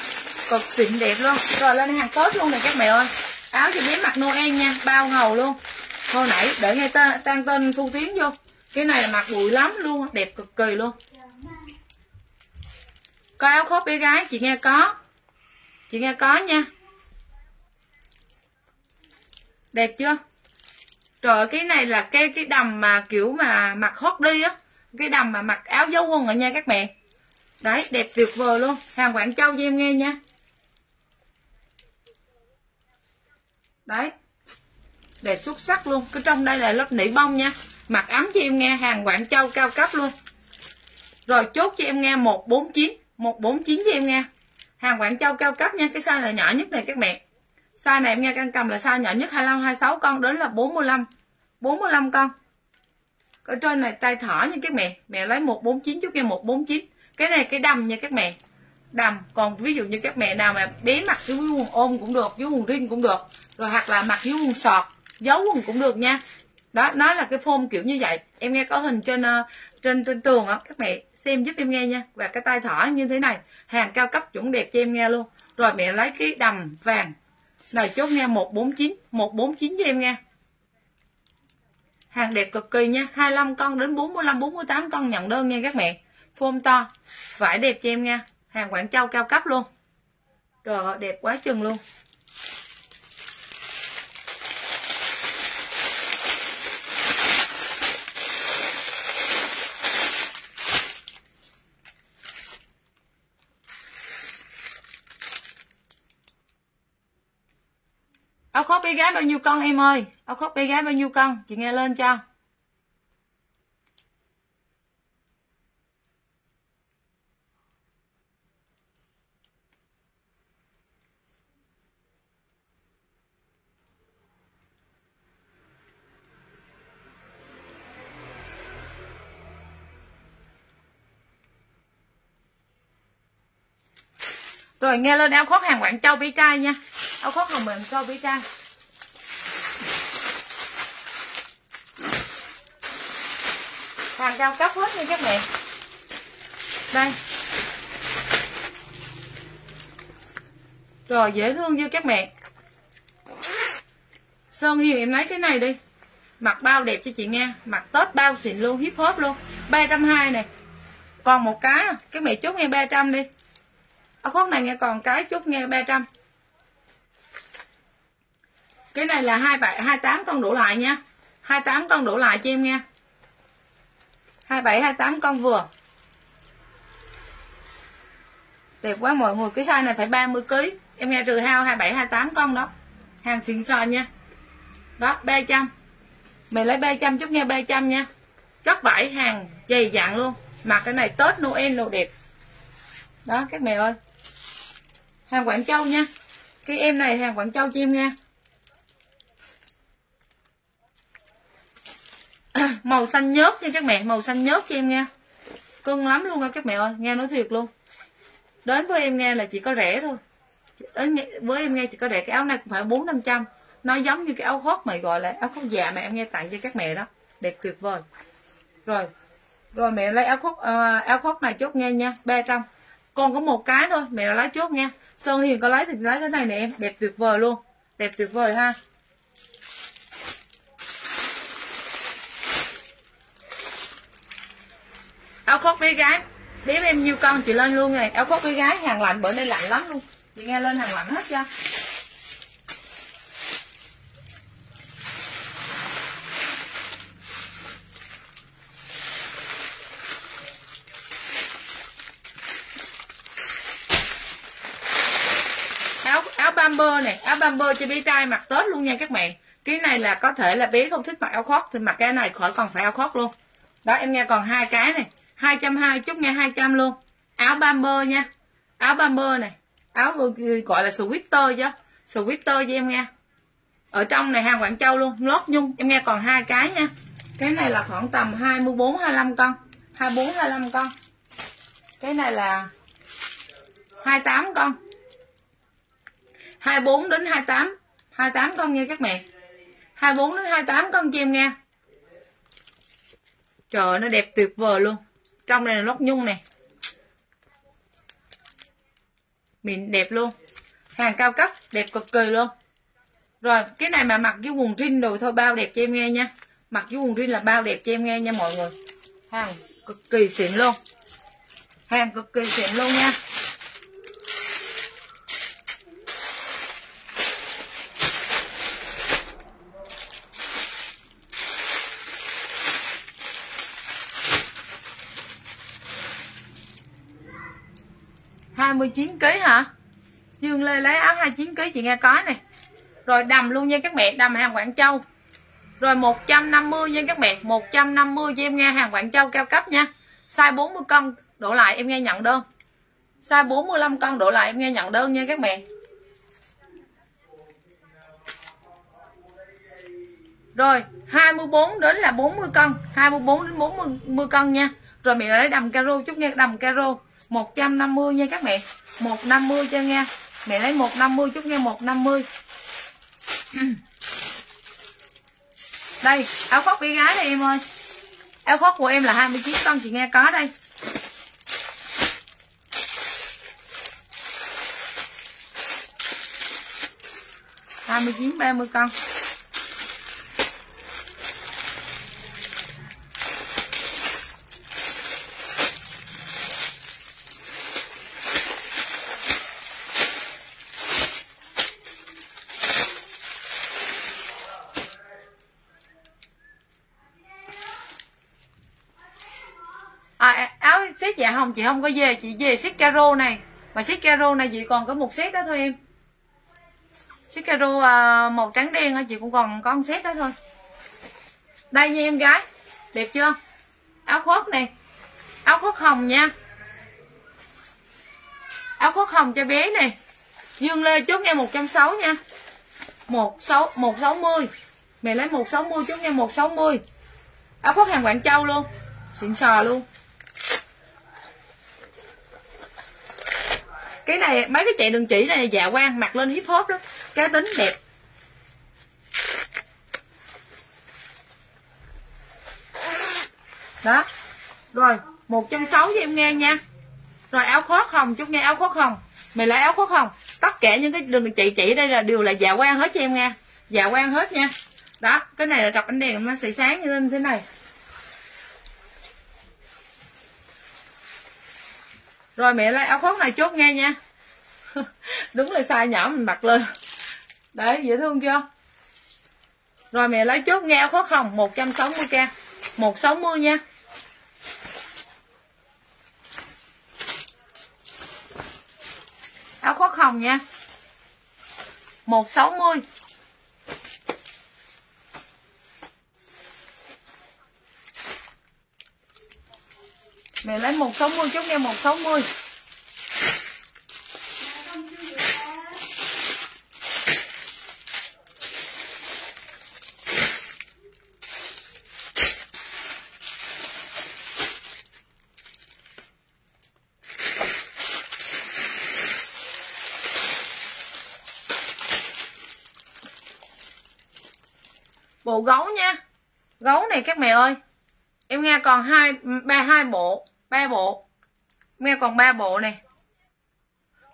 Cực xịn đẹp luôn. Rồi lên hàng tết luôn này các mẹ ơi. Áo cho bé mặc noel nha bao hầu luôn. Hồi nãy để nghe ta, tăng tên thu tiến vô. Cái này là mặc bụi lắm luôn đẹp cực kỳ luôn. Có áo khoác bé gái chị nghe có. Chị nghe có nha. Đẹp chưa? Trời cái này là cái cái đầm mà kiểu mà mặc hot đi á. Cái đầm mà mặc áo dấu quân rồi nha các mẹ. Đấy, đẹp tuyệt vời luôn. Hàng quảng châu cho em nghe nha. Đấy. Đẹp xuất sắc luôn. Cái trong đây là lớp nỉ bông nha. Mặc ấm cho em nghe hàng quảng châu cao cấp luôn. Rồi, chốt cho em nghe 149 149 cho em nghe. Hàng quảng châu cao cấp nha. Cái size là nhỏ nhất này các mẹ size này em nghe căng cầm là size nhỏ nhất 25 26 con đến là 45 45 con. Ở trên này tay thỏ nha các mẹ. Mẹ lấy 149 chút kia 149 cái này cái đầm nha các mẹ. Đầm. Còn ví dụ như các mẹ nào mà bé mặc cái quần ôm cũng được với quần rin cũng được. Rồi hoặc là mặc với quần sọt giấu quần cũng được nha. Đó nó là cái form kiểu như vậy. Em nghe có hình trên uh, trên trên tường á các mẹ xem giúp em nghe nha. Và cái tay thỏ như thế này hàng cao cấp chuẩn đẹp cho em nghe luôn. Rồi mẹ lấy cái đầm vàng rồi chốt nghe 149 149 cho em nghe hàng đẹp cực kỳ nha 25 con đến 45 48 con nhận đơn nha các mẹ. Phôm to, vải đẹp cho em nha. Hàng Quảng Châu cao cấp luôn. Rồi đẹp quá chừng luôn. Áo khóc bé gái bao nhiêu con em ơi? Áo khóc bé gái bao nhiêu con, chị nghe lên cho. Rồi, nghe lên áo khóc hàng Quảng Châu bé trai nha. Áo khoác hồng mềm so với trang, Hàng cao cấp hết nha các mẹ Đây. Rồi dễ thương chưa các mẹ Sơn Hiền em lấy cái này đi. Mặc bao đẹp cho chị nghe Mặc Tết bao xịn luôn hip hop luôn. 320 này Còn một cái Các mẹ chốt nghe 300 đi. Áo khoác này nghe còn cái chút nghe 300 cái này là 27 28 con đổ lại nha. 28 con đổ lại cho em nha 27 28 con vừa. Đẹp quá, mọi người, cái size này phải 30 kg em nghe trừ hao 27 28 con đó. Hàng xịn sò nha. Đó 300 mình lấy 300 chút nghe 300 nha. Chất vải, hàng dày dặn luôn. Mặc cái này Tết, Noel, đồ đẹp. Đó, các mẹ ơi. Hàng Quảng Châu nha. Cái em này, hàng Quảng Châu cho em nha. màu xanh nhớt nha các mẹ màu xanh nhớt cho em nha cưng lắm luôn các mẹ ơi nghe nói thiệt luôn. Đến với em nghe là chỉ có rẻ thôi. Đến với em nghe chỉ có rẻ cái áo này cũng phải bốn năm trăm. Nó giống như cái áo khoác mày gọi là áo khoác già mà em nghe tặng cho các mẹ đó. Đẹp tuyệt vời. Rồi rồi mẹ lấy áo khoác uh, ờ, áo khoác này chốt nghe nha 300 còn có một cái thôi mẹ lấy chốt nha. Sơn Hiền có lấy thì lấy cái này nè em Đẹp tuyệt vời luôn. Đẹp tuyệt vời ha. áo khoác với gái. Biếm em nhiêu con chị lên luôn này. áo khoác với gái, hàng lạnh, bữa nay lạnh lắm luôn. Chị nghe lên hàng lạnh hết chưa? Áo áo bumper này áo bumper cho bé trai mặc tết luôn nha các bạn. Cái này là có thể là bé không thích mặc áo khoác, thì mặc cái này khỏi còn phải áo khoác luôn. Đó, em nghe còn hai cái này hai trăm hai chút nghe hai trăm luôn áo bomber nha áo bomber này áo gọi là sweater chứ sweater cho em nghe ở trong này hàng Quảng Châu luôn lót nhung em nghe còn hai cái nha cái này là khoảng tầm 24 25 con 24 25 con cái này là 28 con 24 đến 28 28 con nha các mẹ 24 đến 28 con cho em nghe trời nó đẹp tuyệt vời luôn trong này là lót nhung này. Mịn, đẹp luôn. Hàng cao cấp, đẹp cực kỳ luôn. Rồi, cái này mà mặc với quần jean đồ thôi, bao đẹp cho em nghe nha. Mặc với quần jean là bao đẹp cho em nghe nha mọi người. Hàng cực kỳ xịn luôn. Hàng cực kỳ xịn luôn nha. Hai mươi chín kg hả? Dương Lê lấy áo 29 kg chị nghe có này. Rồi đầm luôn nha các mẹ, đầm hàng Quảng Châu. Rồi 150 nha các mẹ 150 cho em nghe hàng Quảng Châu cao cấp nha. Size 40 cân, đổ lại em nghe nhận đơn. Size 45 cân, đổ lại em nghe nhận đơn nha các mẹ. Rồi 24 đến là 40 cân 24 đến 40 cân nha. Rồi mẹ lấy đầm caro chút nghe Đầm caro. 150 nha các mẹ. 150 cho nghe. Mẹ lấy 150 chút nha 150 đây, áo khoác bé gái đây em ơi. Áo khoác của em là 29 con chị nghe có đây. hai mươi chín, ba mươi con set dạ không chị không có về chị về set caro này. Mà set caro này chị còn có một set đó thôi em. Set caro à, màu trắng đen chị cũng còn có một set đó thôi. Đây nha em gái đẹp chưa? Áo khoác này. Áo khoác hồng nha. Áo khoác hồng cho bé này. Dương lê chốt nha. 160 nha 16 160 mẹ lấy 160 chốt nha 160 áo khoác hàng Quảng Châu luôn. Xịn sò luôn. Cái này, mấy cái chạy đường chỉ này dạ quan, mặc lên hip hop đó. Cá tính đẹp. Đó. Rồi, một trăm sáu cho em nghe nha. Rồi, áo khoác hồng, chút nghe áo khoác hồng. Mày lấy áo khoác hồng. Tất cả những cái đường chị chỉ đây là đều là dạ quan hết cho em nghe. Dạ quan hết nha. Đó, cái này là cặp ánh đèn nó sẽ sáng như thế này. Rồi mẹ lấy áo khoác này chốt nghe nha. Đúng là sai nhỏ mình mặc lên. Đấy, dễ thương chưa? Rồi mẹ lấy chốt nghe áo khoác hồng 160k 160 nha. Áo khoác hồng nha. 160 Mẹ lấy 160 chút nha 160 bộ gấu nha. Gấu này các mẹ ơi, em nghe còn hai, ba, hai bộ ba bộ. Nghe còn ba bộ này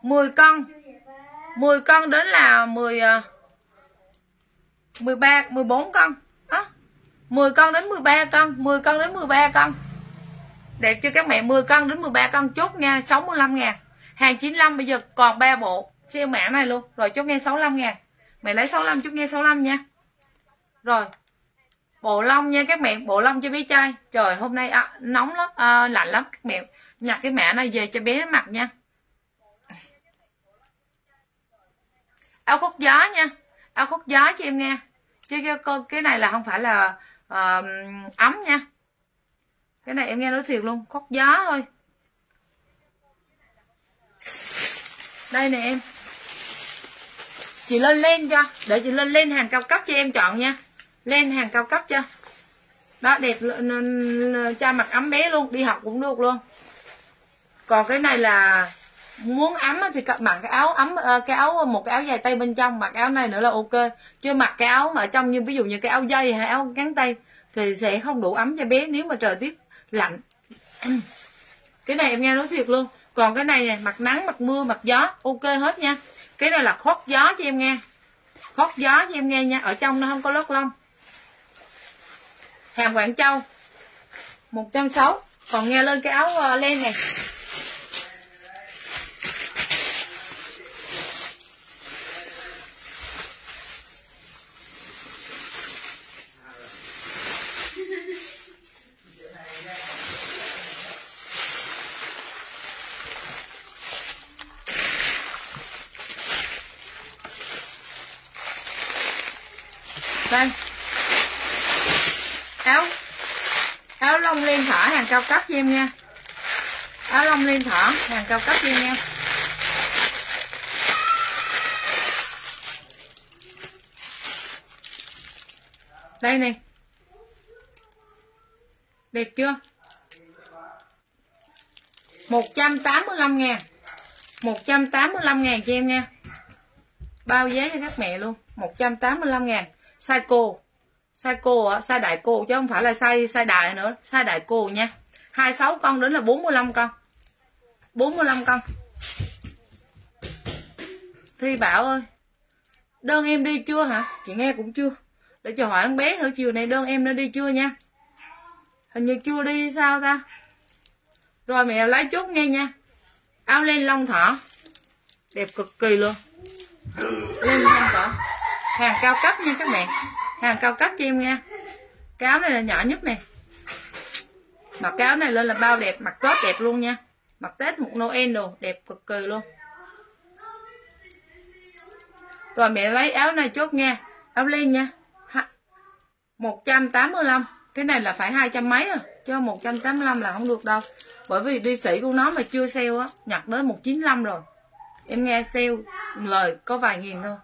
10 con. 10 con đến là 10 13 14 con. Á 10 con đến 13 con 10 con đến 13 con. Đẹp chưa các mẹ 10 con đến 13 con chốt nha 65 ngàn. Hàng 95 bây giờ còn 3 bộ. Siêu mã này luôn. Rồi chốt nghe 65 ngàn. Mẹ lấy 65 chốt nghe 65 nha. Rồi bộ lông nha các mẹ bộ lông cho bé trai. Trời hôm nay à, nóng lắm à, lạnh lắm các mẹ. Nhặt cái mẹ này về cho bé mặc nha. Áo khoác gió nha áo khoác gió cho em nghe. Chứ cái, cái này là không phải là uh, ấm nha. Cái này em nghe nói thiệt luôn khoác gió thôi. Đây nè em. Chị lên lên cho để chị lên lên hàng cao cấp cho em chọn nha lên hàng cao cấp chưa? đó, đẹp cho mặc ấm bé luôn, đi học cũng được luôn. Còn cái này là muốn ấm thì cặp bạn cái áo ấm ờ, cái áo, một cái áo dài tay bên trong, mặc áo này nữa là ok. Chưa mặc cái áo mà ở trong như, ví dụ như cái áo dây hay áo ngắn tay thì sẽ không đủ ấm cho bé nếu mà trời tiết lạnh. Cái này em nghe nói thiệt luôn. Còn cái này này mặc nắng, mặc mưa, mặc gió, ok hết nha. Cái này là khót gió cho em nghe. Khót gió cho em nghe nha. Ở trong nó không có lót lông hàng Quảng Châu. 160 còn nghe lên cái áo ờ, len này đây áo áo lông len thỏ hàng cao cấp cho em nha. Áo lông liên thỏ, hàng cao cấp cho em nha. Đây này đẹp chưa? 185 ngàn. 185 ngàn cho em nha. Bao giá cho các mẹ luôn. 185 ngàn. Size cô. Size cô á size đại cô chứ không phải là size size đại nữa. Size đại cô nha. 26 con đến là 45 con. 45 con. Thi Bảo ơi, Đơn em đi chưa hả? Chị nghe cũng chưa. Để cho hỏi con bé thử chiều này đơn em nó đi chưa nha. Hình như chưa đi sao ta? Rồi mẹ lấy chốt nghe nha. Áo len lông thỏ. Đẹp cực kỳ luôn. Len lông thỏ. Hàng cao cấp nha các mẹ. Hàng cao cấp cho em nha. Cái áo này là nhỏ nhất nè mặc cái áo này lên là bao đẹp, mặc tết đẹp luôn nha. Mặc tết một noel đồ, đẹp cực kỳ luôn. Rồi mẹ lấy áo này chốt nha. Áo len nha. 185 cái này là phải hai trăm mấy à chứ 185 là không được đâu. Bởi vì đi sĩ của nó mà chưa sale á, nhặt đến 195 rồi. Em nghe sale lời có vài nghìn thôi.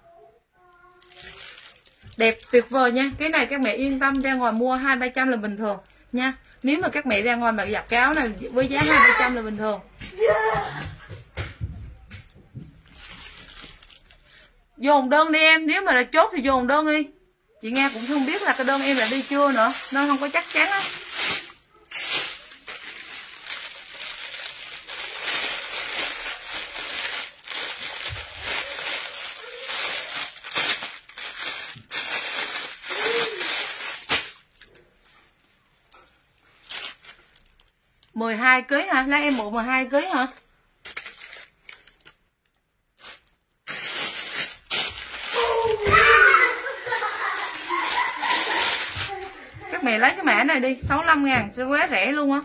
Đẹp tuyệt vời nha. Cái này các mẹ yên tâm ra ngoài mua hai ba trăm là bình thường nha. Nếu mà các mẹ ra ngoài mà giặt cáo này với giá hai ba trăm là bình thường. Dồn đơn đi em, nếu mà là chốt thì dồn đơn đi. Chị nghe cũng không biết là cái đơn em là đi chưa nữa, nên không có chắc chắn á. 12 kg hả? Lấy em bộ 12 kg hả? Các mẹ lấy cái mã này đi 65 ngàn quá rẻ luôn á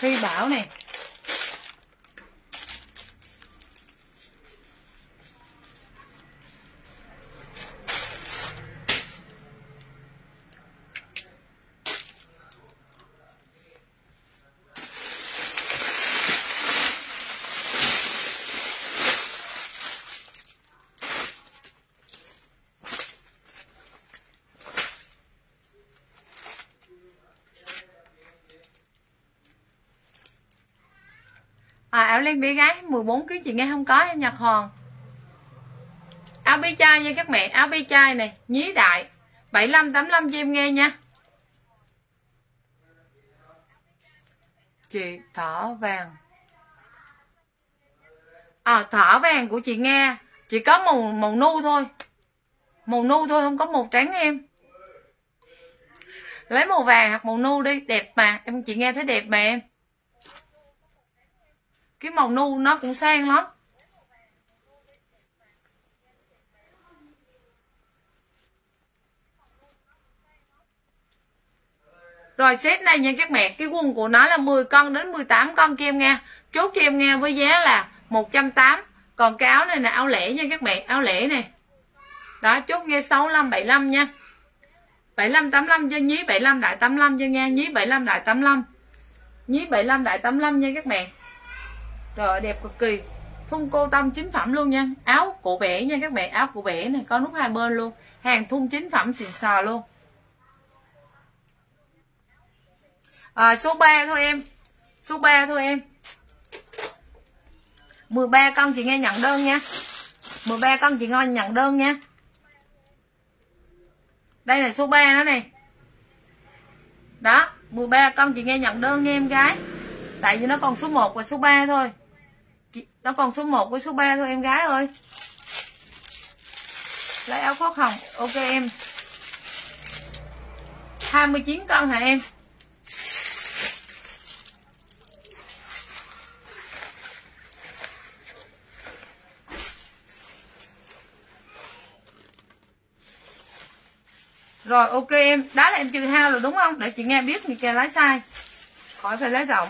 Thi Bảo này à, áo len bé gái 14 kg chị nghe không có em nhật Hoàng áo bi chai nha các mẹ, áo bi chai này, nhí đại. 75 85 cho em nghe nha. Chị thỏ vàng. À thỏ vàng của chị nghe, chỉ có màu màu nu thôi. Màu nu thôi, không có màu trắng em. Lấy màu vàng hoặc màu nu đi, đẹp mà, em chị nghe thấy đẹp mà em cái màu nu nó cũng sang lắm Rồi set này nha các mẹ, cái quần của nó là 10 cân đến 18 cân cho em nghe. Chốt cho em nghe với giá là 180. Còn cái áo này là áo lẻ nha các mẹ, áo lẻ này. Đó, chốt nghe 65 75 nha. 75 85 cho nhí 75 đại 85 cho nghe, nhí 75 đại 85. Nhí 75 đại 85 nha các mẹ. Rồi đẹp cực kỳ. Thun cô tâm chính phẩm luôn nha. Áo cổ bẻ nha các bạn áo cổ bẻ này có nút hai bên luôn. Hàng thun chính phẩm xịn sò luôn. à, số 3 thôi em số 3 thôi em 13 con chị nghe nhận đơn nha 13 con chị ngon nhận đơn nha đây là số 3 đó này đó 13 con chị nghe nhận đơn nha em gái tại vì nó còn số 1 và số 3 thôi nó còn số 1 với số 3 thôi, em gái ơi. Lấy áo khoác hồng, ok em. 29 con hả em? Rồi, ok em. Đá là em trừ hao rồi đúng không? Để chị nghe biết thì kè lái sai. Khỏi phải lấy rộng.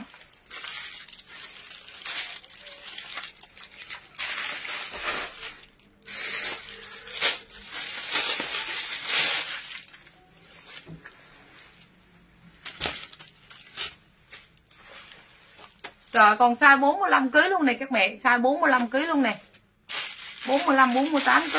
Trời còn size 45 kg luôn này các mẹ, size 45 kg luôn nè. 45 48 kg.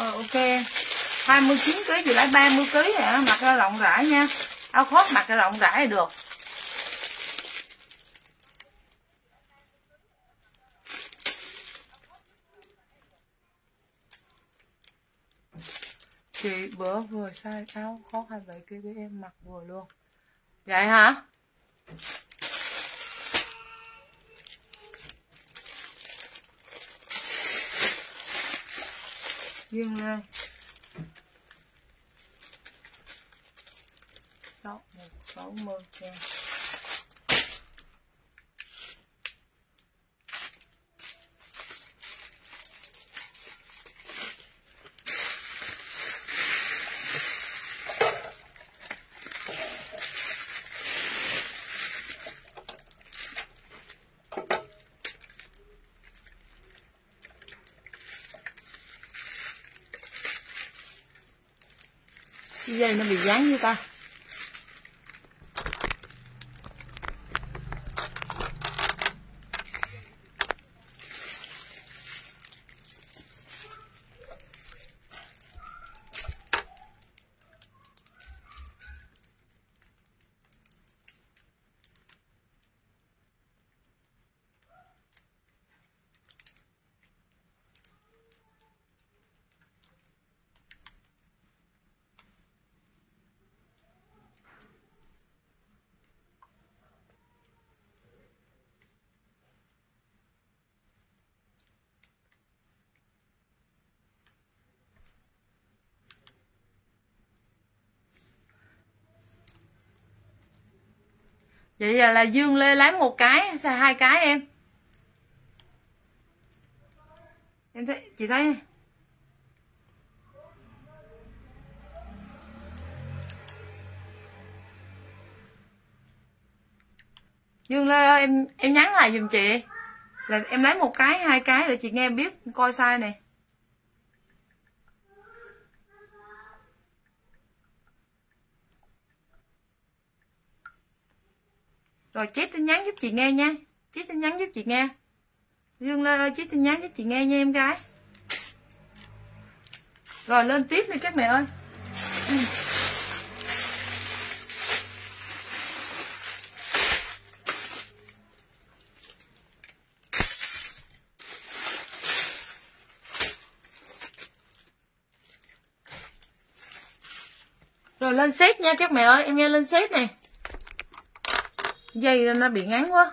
Rồi ok 29 kg thì lấy 30 kg nè mặc ra rộng rãi nha. Áo khoác mặc ra rộng rãi được. Chị bữa vừa sai áo khoác 27 kg với em mặc vừa luôn. Vậy hả? Dương lên sáu một dây nó bị dán như ta. vậy là, là dương lê lấy một cái sao hai cái em? Em thấy chị thấy dương lê ơi em em nhắn lại giùm chị. Là em lấy một cái hai cái để chị nghe biết coi sai này. Rồi chết tin nhắn giúp chị nghe nha. Chết tin nhắn giúp chị nghe. Dương Lê ơi chết tin nhắn giúp chị nghe nha, em gái. Rồi, lên tiếp đi các mẹ ơi. Rồi, lên xét nha các mẹ ơi. Em nghe lên xét này dây nó bị ngắn quá.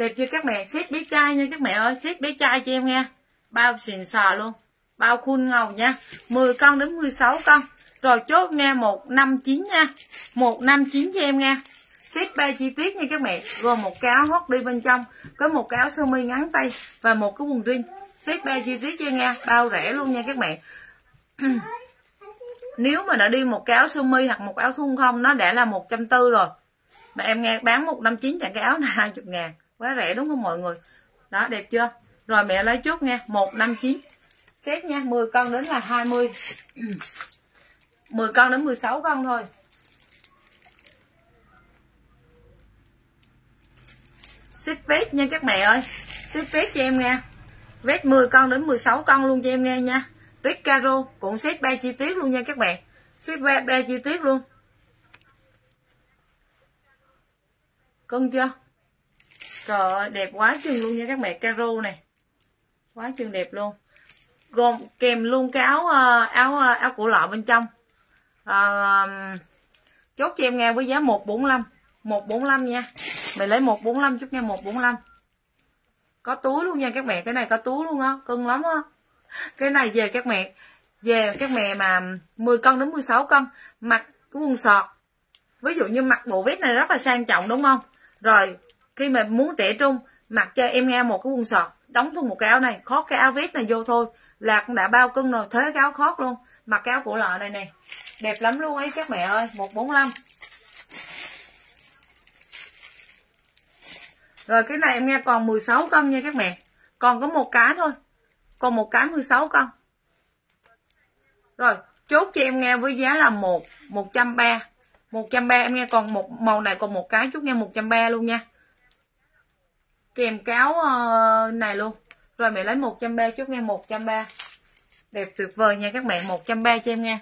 Đẹp chưa các mẹ? Xếp bé trai nha các mẹ ơi. Xếp bé trai cho em nha bao xịn sò luôn. Bao khuôn ngầu nha. 10 con đến 16 con. Rồi chốt nha. 159 nha 159 cho em nha xếp ba chi tiết nha các mẹ. Gồm một cái áo hót đi bên trong, có một cái áo sơ mi ngắn tay và một cái quần jean. Xếp ba chi tiết cho nha bao rẻ luôn nha các mẹ. Nếu mà đã đi một cái áo sơ mi hoặc một áo thun không, nó đã là 140 rồi. Mà em nghe, bán 159 chẳng cái áo này 20 ngàn quá rẻ đúng không mọi người? Đó đẹp chưa? Rồi mẹ lấy chút nha 159 xét nha 10 con đến là 20 10 con đến 16 con thôi. Xếp vết nha các mẹ ơi. Xếp vết cho em nha vết 10 con đến 16 con luôn cho em nghe nha. Vết caro cũng xếp 3 chi tiết luôn nha các bạn xếp ba, ba chi tiết luôn. Cân chưa? Trời ơi, đẹp quá chừng luôn nha các mẹ caro này. Quá chừng đẹp luôn. Gồm kèm luôn cái áo ờ, áo ờ, áo cổ lọ bên trong. À, chốt cho em nghe với giá 145. 145 nha. Mày lấy 145 chút nha, 145. Có túi luôn nha các mẹ, cái này có túi luôn á, cưng lắm á. Cái này về các mẹ, về các mẹ mà 10 cân đến 16 cân, mặc cái quần sọt. Ví dụ như mặc bộ vest này rất là sang trọng đúng không? Rồi khi mà muốn trẻ trung, mặc cho em nghe một cái quần sọt, đóng thun một cái áo này khót cái áo vest này vô thôi, là cũng đã bao cân rồi, thế cái áo khót luôn. Mặc cái áo cổ lọ này nè, đẹp lắm luôn ấy, các mẹ ơi 145 rồi cái này em nghe còn 16 cân nha các mẹ, còn có một cái thôi, còn một cái 16 cân. Rồi, chốt cho em nghe với giá là một 130 130 em nghe còn một, màu này còn một cái chút nghe 130 luôn nha kèm cáo ờ, này luôn. Rồi mẹ lấy 130 chút nghe 130 đẹp tuyệt vời nha các bạn 130 cho em nha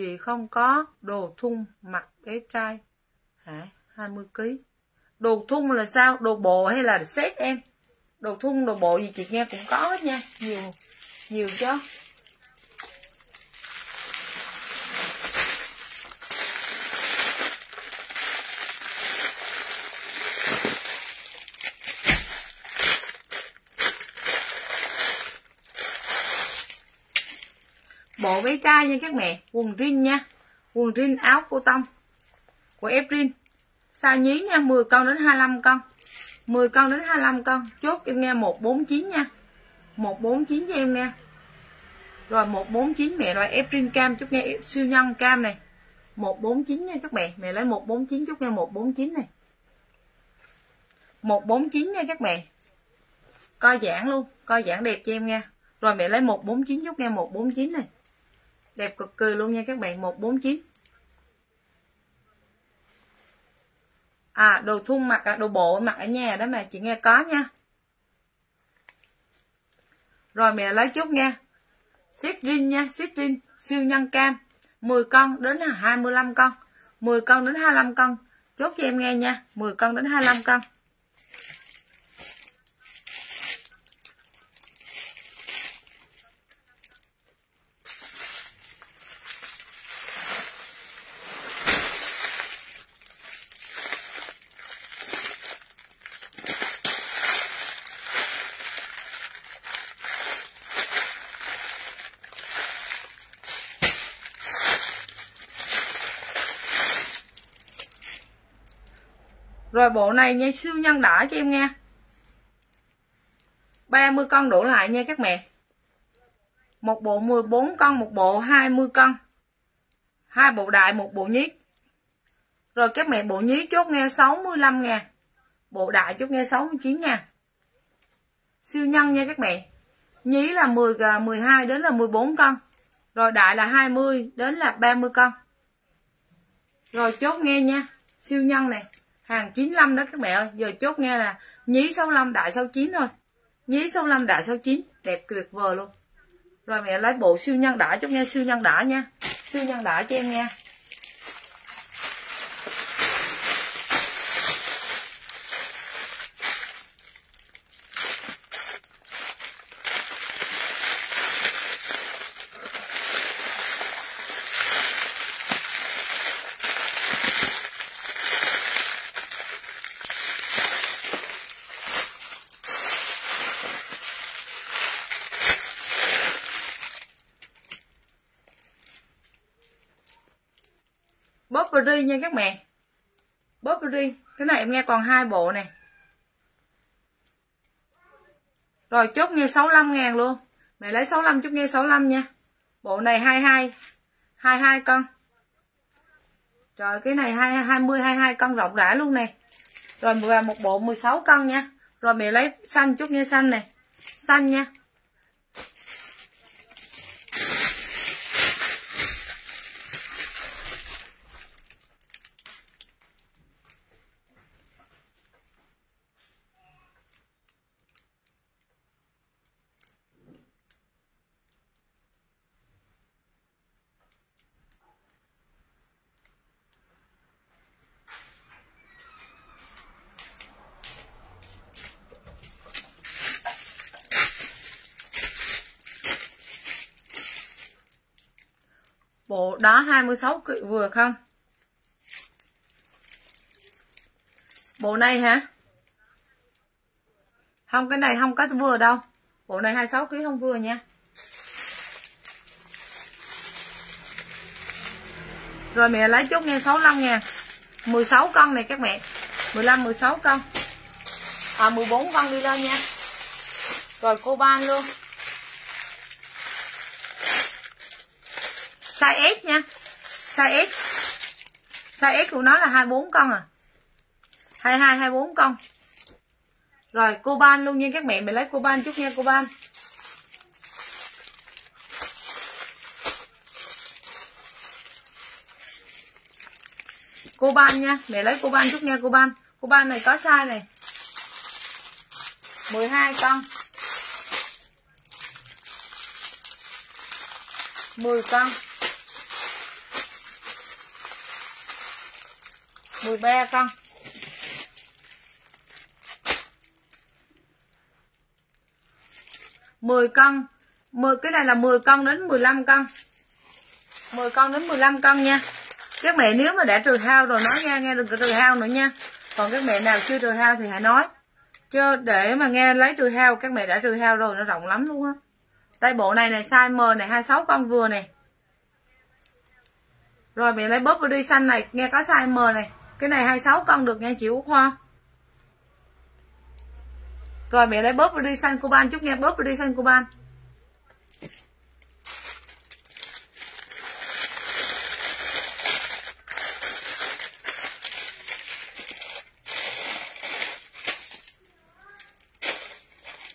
chị không có đồ thun mặc bé trai hả? 20 kg đồ thun là sao? Đồ bộ hay là set em? Đồ thun, đồ bộ gì chị nghe cũng có hết nha. Nhiều nhiều chứ bộ váy trai nha các mẹ. Quần rin nha. Quần rin áo cô tông của ép rin. Size nhí nha 10 con đến 25 con. 10 con đến 25 con. Chốt em nghe 149 nha. 149 cho em nghe. Rồi 149 mẹ loại ép rin cam chút nghe siêu nhân cam này. 149 nha các mẹ. Mẹ lấy 149 chút nghe 149 này. 149 nha các mẹ. Coi giảng luôn, coi giảng đẹp cho em nha rồi mẹ lấy 149 chút nghe 149 này đẹp cực kỳ luôn nha các bạn 149 à đồ thun mặc à, đồ bộ mặc ở nhà đó mà chị nghe có nha. Rồi mẹ lấy chút nha. Xếp rin nha, xếp rin siêu nhân cam. 10 con đến 25 con. 10 con đến 25 con. Chốt cho em nghe nha 10 con đến 25 con. Rồi bộ này nha, siêu nhân đỏ cho em nghe. 30 con đổ lại nha các mẹ. Một bộ 14 con, một bộ 20 con. Hai bộ đại, một bộ nhíp rồi các mẹ, bộ nhí chốt nghe 65 ngàn bộ đại chốt nghe 69 nha. Siêu nhân nha các mẹ. Nhí là 10 12 à, đến là 14 con. Rồi đại là 20 đến là 30 con. Rồi chốt nghe nha, siêu nhân này hàng 95 đó các mẹ ơi, giờ chốt nghe là nhí 65 đại 69 thôi. Nhí 65 đại 69 đẹp tuyệt vời luôn. Rồi mẹ lấy bộ siêu nhân đã chốt nghe siêu nhân đã nha. Siêu nhân đã cho em nha. Burberry nha các mẹ. Burberry cái này em nghe còn hai bộ này rồi, chốt nghe 65 ngàn luôn. Mẹ lấy 65 chốt nghe 65 nha. Bộ này 22 22 con rồi cái này 20 20 22 con rộng rãi luôn này rồi, và một bộ 16 con nha. Rồi, mẹ lấy xanh chút nghe xanh này xanh nha bộ đó 26 cự vừa không? Bộ này hả? Không, cái này không có vừa đâu. Bộ này 26 kg không vừa nha. Rồi mẹ lấy chốt nghe 65 ngàn 16 con này các mẹ. 15 16 con. À 14 con đi lên nha. Rồi cô ban luôn. Size S nha size S size S của nó là 24 con à. 22 24 con. Rồi cô ban luôn nha, các mẹ mình lấy cô ban chút nha cô ban cô ban nha, mẹ lấy cô ban chút nha cô ban cô ban này có size này. 12 con. 10 con. 13 con. Mười con, mười, cái này là 10 con đến 15 con. 10 con đến 15 con nha. Các mẹ nếu mà đã trừ hao rồi nói nghe nghe được trừ hao nữa nha. Còn các mẹ nào chưa trừ hao thì hãy nói. Chứ để mà nghe lấy trừ hao, các mẹ đã trừ hao rồi, nó rộng lắm luôn á. Đây, bộ này này, size M này 26 con vừa này. Rồi mẹ lấy bóp đi xanh này, nghe có size M này cái này 26 con được nha chị Út Hoa rồi, mẹ lấy bóp đi xanh cuban chút nha, bóp đi xanh cuban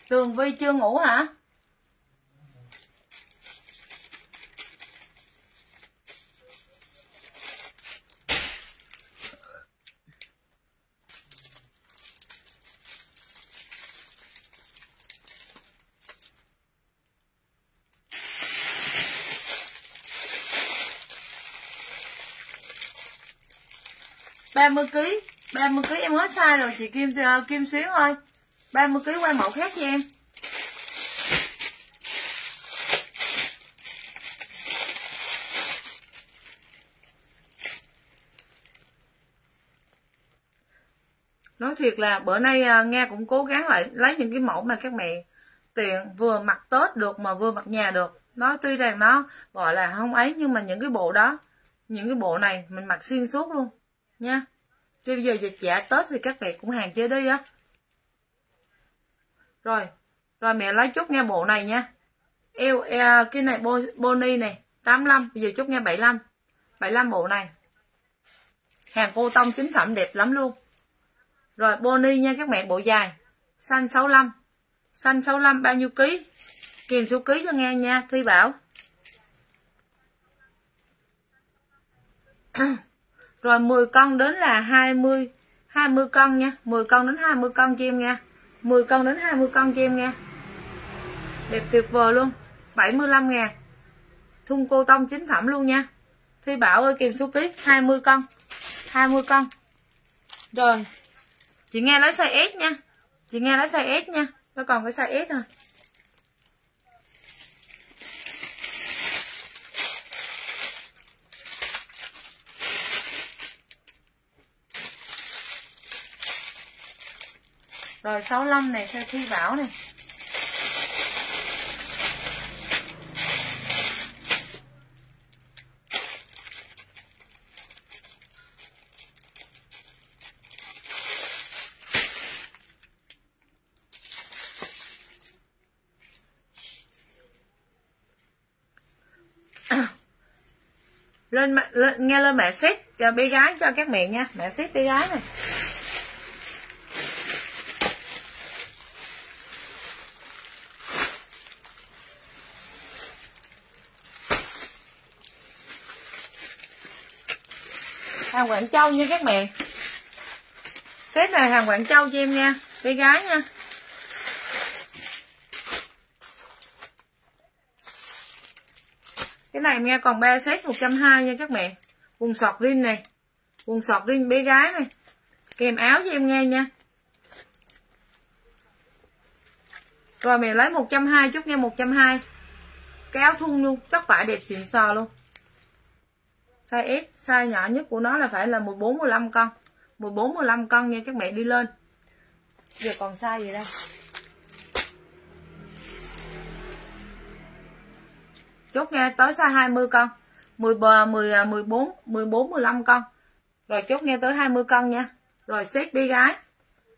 Tường Vi chưa ngủ hả? 30 kg 30 kg em hết size rồi chị Kim uh, Kim xuyến ơi 30 kg quay mẫu khác cho em. Nói thiệt là bữa nay ờ, uh, nghe cũng cố gắng lại lấy những cái mẫu mà các mẹ tiện vừa mặc tết được mà vừa mặc nhà được. Nó tuy rằng nó gọi là không ấy nhưng mà những cái bộ đó những cái bộ này mình mặc xuyên suốt luôn nha chứ bây giờ dịch giả tết thì các mẹ cũng hạn chế đi á. Rồi rồi mẹ lấy chút nghe bộ này nha. Eo, eo cái này boni này 85 bây giờ chút nghe 75 75 bộ này. Hàng cô tông chính phẩm đẹp lắm luôn. Rồi boni nha các mẹ bộ dài. Xanh 65 xanh 65 bao nhiêu ký? Kèm số ký cho nghe nha Thi Bảo. rồi 10 con đến là 20 20 con nha. 10 con đến 20 con cho em nha. 10 con đến 20 con cho em nha. Đẹp tuyệt vời luôn. 75 ngàn. Thun cô tông chính phẩm luôn nha. Thi Bảo ơi kèm số ký 20 con. 20 con. Rồi, chị nghe lấy size S nha. Chị nghe lấy size S nha. Nó còn cái size S thôi Rồi 65 này theo Thi Bảo này. Lên, lên nghe lên mẹ xếp cho bé gái cho các mẹ nha. Mẹ xếp bé gái này. Hàng Quảng Châu nha các mẹ Set này hàng Quảng Châu cho em nha, Bé gái nha. Cái này em nghe còn 3 set 120 nha các mẹ Quần sọt rin này, Quần sọt rin bé gái này. Kèm áo cho em nghe nha. Rồi mẹ lấy 120 chút nha 120 Cái áo thun luôn, Chắc phải đẹp xịn sò luôn size S size nhỏ nhất của nó là phải là 14 15 con 14 15 con nha các mẹ, đi lên. Giờ còn size gì đây? Chốt nghe, tới size 20 con 10 bờ 10 14 14 15 con rồi chốt nghe tới 20 con nha. Rồi xếp đi gái.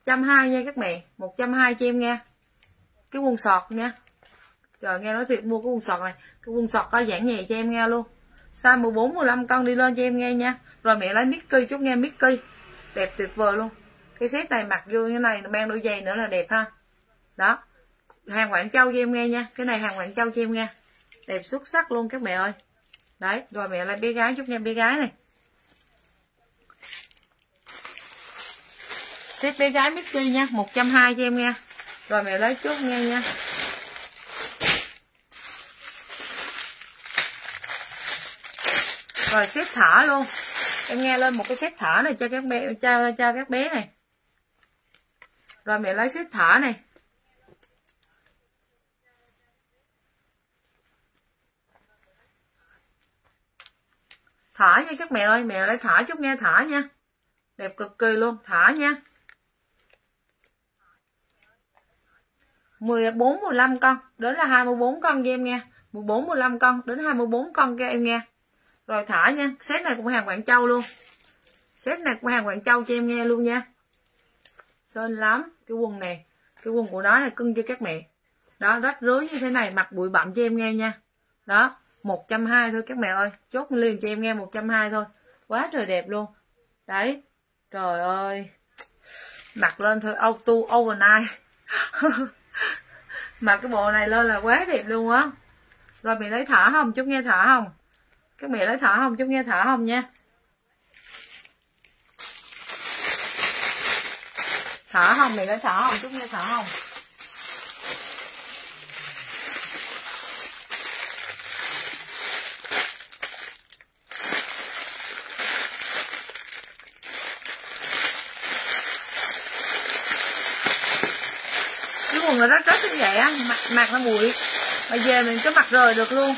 120 nha các mẹ 120 cho em nghe. Cái quần sọt nha. Trời, nghe nói thiệt, mua cái quần sọt này. Cái quần sọt có giảng nhẹ cho em nghe luôn size 14 15 con đi lên cho em nghe nha. Rồi mẹ lấy Mickey chút nghe Mickey đẹp tuyệt vời luôn. Cái set này mặc vô như này, mang đôi giày nữa là đẹp ha. Đó. Hàng Quảng Châu cho em nghe nha. Cái này hàng Quảng Châu cho em nghe. Đẹp xuất sắc luôn các mẹ ơi. Đấy, rồi mẹ lấy bé gái chút nghe bé gái này. Set bé gái Mickey nha 120 cho em nghe. Rồi mẹ lấy chút nghe nha. Rồi, xếp thở luôn. Em nghe lên một cái xếp thở này cho các bé, cho cho các bé này. Rồi, mẹ lấy xếp thở này. Thở nha các mẹ ơi, mẹ lấy thở chút nghe thở nha. Đẹp cực kỳ luôn, thở nha. 14 15 con, đến là 24 con cho em nghe. 14 15 con, đến 24 con cho em nghe rồi thả nha, set này cũng hàng quảng châu luôn. Set này cũng hàng quảng châu cho em nghe luôn nha. Sơn lắm, cái quần này, cái quần của nó là cưng cho các mẹ. Đó, rách rưới như thế này, mặc bụi bặm cho em nghe nha. Đó 120 thôi các mẹ ơi, chốt liền cho em nghe 120 thôi. Quá trời đẹp luôn. Đấy, trời ơi. Mặc lên thôi, auto, overnight. Mặc cái bộ này lên là quá đẹp luôn á. Rồi mình lấy thả không, chút nghe thả không? các mẹ lấy thở không chúng nghe thở không nha. Thở không mẹ lấy thở không chúng nghe thở không. Quần là rất rất như vậy á mặt, mặt nó bụi. Mà về mình cứ mặc rời được luôn.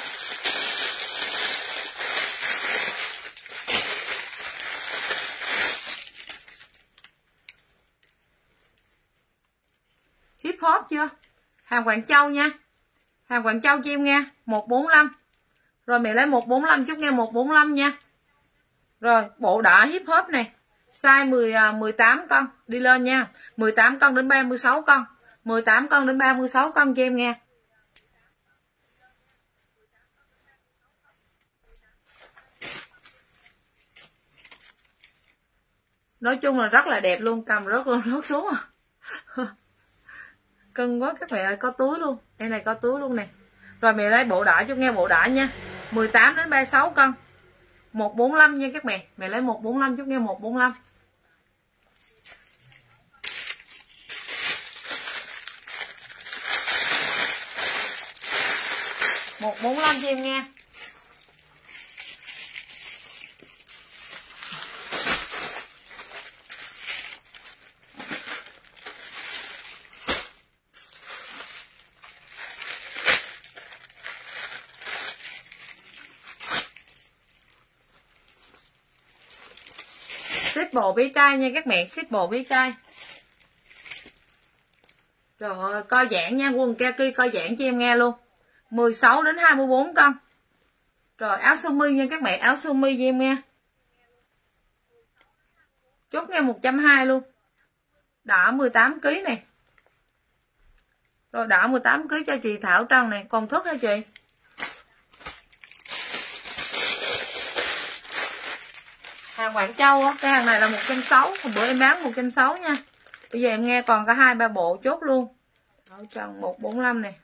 Hàng Quảng Châu nha. Hàng Quảng Châu cho em nghe 145 rồi mẹ lấy 145 chút nghe 145 nha. Rồi, bộ đỏ hip hop này. Size 10 18 à, con, đi lên nha. 18 con đến 36 con. 18 con đến 36 con cho em nghe. Nói chung là rất là đẹp luôn, cầm rất luôn rớt xuống à cưng quá, các mẹ ơi, có túi luôn. Em này có túi luôn nè. Rồi mẹ lấy bộ đỏ cho, nghe bộ đỏ nha. 18 đến 36 cân. 145 nha các mẹ. Mẹ lấy 145 chút, nghe 145 145 cho em nghe. Ship bộ bé trai nha các mẹ ship bộ bé trai rồi, coi giảng nha quần kaki coi giảng cho em nghe luôn. 16 đến 24 con rồi, áo sơ mi nha các mẹ áo sơ mi cho em nghe. Chốt nghe 120 luôn. Đỏ 18 kg này. Rồi, đỏ 18 kg cho chị Thảo Trân này. Còn thức hả chị? Hàng Quảng Châu á. Cái hàng này là 160 hôm bữa em bán 160 nha. Bây giờ em nghe còn cả hai ba bộ chốt luôn. Ở Trần 145 này.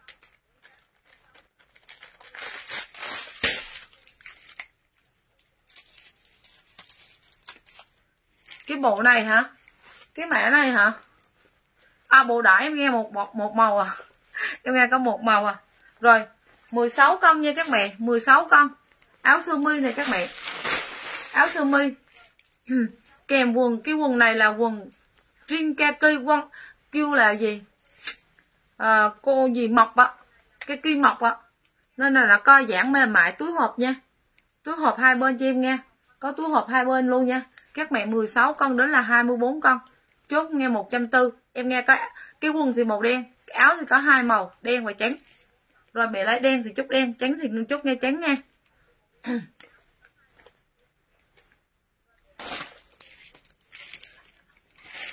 Cái bộ này hả? Cái mẻ này hả? À bộ đỏ em nghe một một, một màu à. Em nghe có một màu à. Rồi 16 con nha các mẹ. 16 con. Áo sơ mi này các mẹ. Áo sơ mi. kèm quần cái quần này là quần riêng cây quần kêu là gì? À, cô gì mọc á cái kim mọc á. Nên là là co giãn mềm mại túi hộp nha. Túi hộp hai bên cho em nghe. Có túi hộp hai bên luôn nha. Các mẹ 16 con đến là 24 con. Chốt nghe 140 em nghe cái cái quần thì màu đen cái áo thì có hai màu đen và trắng. Rồi mẹ lấy đen thì chút đen trắng thì chút nghe trắng nha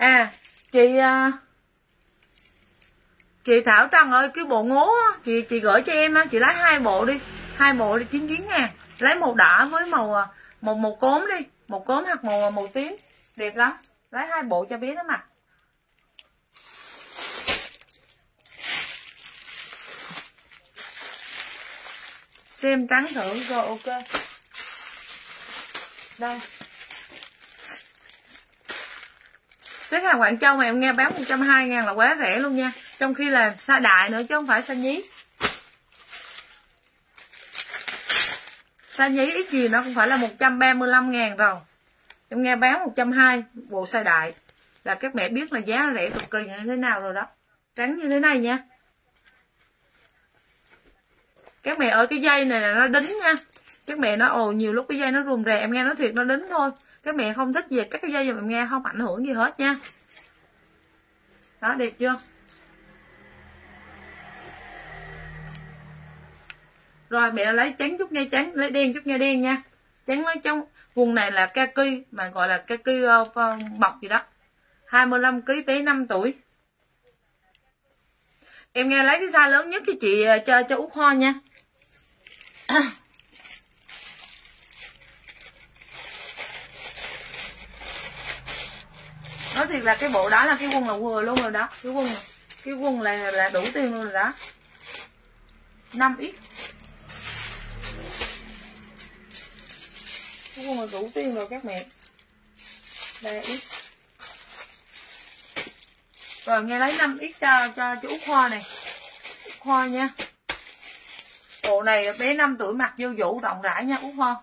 à chị à, chị Thảo Trần ơi, cái bộ ngố chị chị gửi cho em á, chị lấy hai bộ đi, hai bộ đi, chín chín ngàn, lấy màu đỏ với màu à, màu màu cốm đi, màu cốm hoặc màu à, màu tím, đẹp lắm, lấy hai bộ cho bé nó mặc. Xem trắng thử, rồi ok. Đây. Xếp hàng Quảng Châu mà em nghe bán 120 ngàn là quá rẻ luôn nha. Trong khi là xa đại nữa chứ không phải xa nhí. Xa nhí ít gì nó cũng phải là 135 ngàn rồi. Em nghe bán 120 bộ size đại Là các mẹ biết là giá rẻ cực kỳ như thế nào rồi đó. Trắng như thế này nha. Các mẹ ở cái dây này là nó đính nha. Các mẹ nói ồ, nhiều lúc cái dây nó rùm rè, Em nghe nó thiệt nó đính thôi. Các mẹ không thích về các cái dây em nghe không ảnh hưởng gì hết nha. Đó, đẹp chưa? Rồi, mẹ lấy trắng chút nghe trắng, lấy đen chút nghe đen nha. Trắng lấy trong vùng này là kaki mà gọi là kaki mọc ờ, bọc gì đó. 25 kg tới 5 tuổi. Em nghe lấy cái size lớn nhất cho chị ờ, cho cho út ho nha. nói thiệt là cái bộ đó là cái quần là vừa luôn rồi đó. Cái quần cái quần là là đủ tiền luôn rồi đó. 5 x Cái quần là đủ tiền rồi các mẹ. Đây ít. Rồi, nghe lấy 5 ít cho cho chú Út Hoa này. Úc Hoa nha. Bộ này bé 5 tuổi mặc vô vũ rộng rãi nha Úc Hoa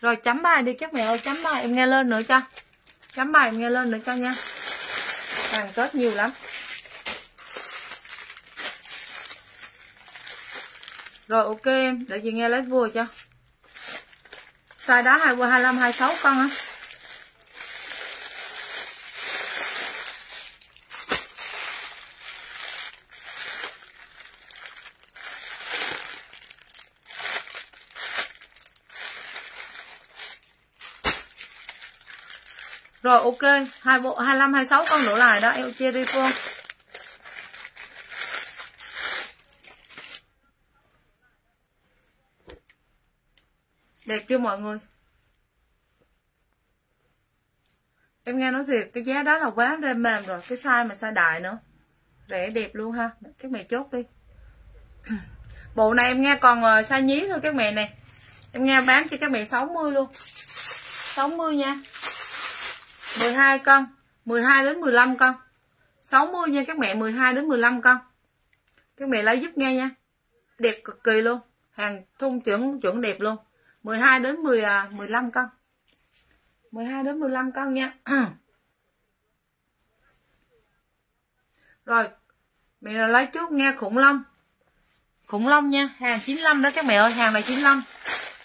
rồi, chấm bài đi, các mẹ ơi, chấm bài, em nghe lên nữa cho. Chấm bài, em nghe lên nữa cho nha. Hàng kết nhiều lắm. Rồi, ok em để chị nghe lấy vừa cho. Size đá hai hai mươi hai sáu con á. Rồi ok, hai bộ 25 26 con đổ lại đó, em chia đi cô. Đẹp chưa mọi người? Em nghe nói thiệt cái giá đó là quá rêm mềm rồi, cái size mà size đại nữa. Rẻ đẹp luôn ha. Các mẹ chốt đi. Bộ này em nghe còn ờ, size nhí thôi các mẹ này. Em nghe bán cho các mẹ 60 luôn. 60 nha. 12 con 12 đến 15 con. 60 nha, các mẹ 12 đến 15 con. Các mẹ lấy giúp nghe nha. Đẹp cực kỳ luôn. Hàng thun chuẩn chuẩn đẹp luôn. 12 đến 10 15 à, con. 12 đến 15 con nha. Rồi, mẹ là lấy chút nghe khủng long. Khủng long nha, hàng 95 đó các mẹ ơi, hàng này 95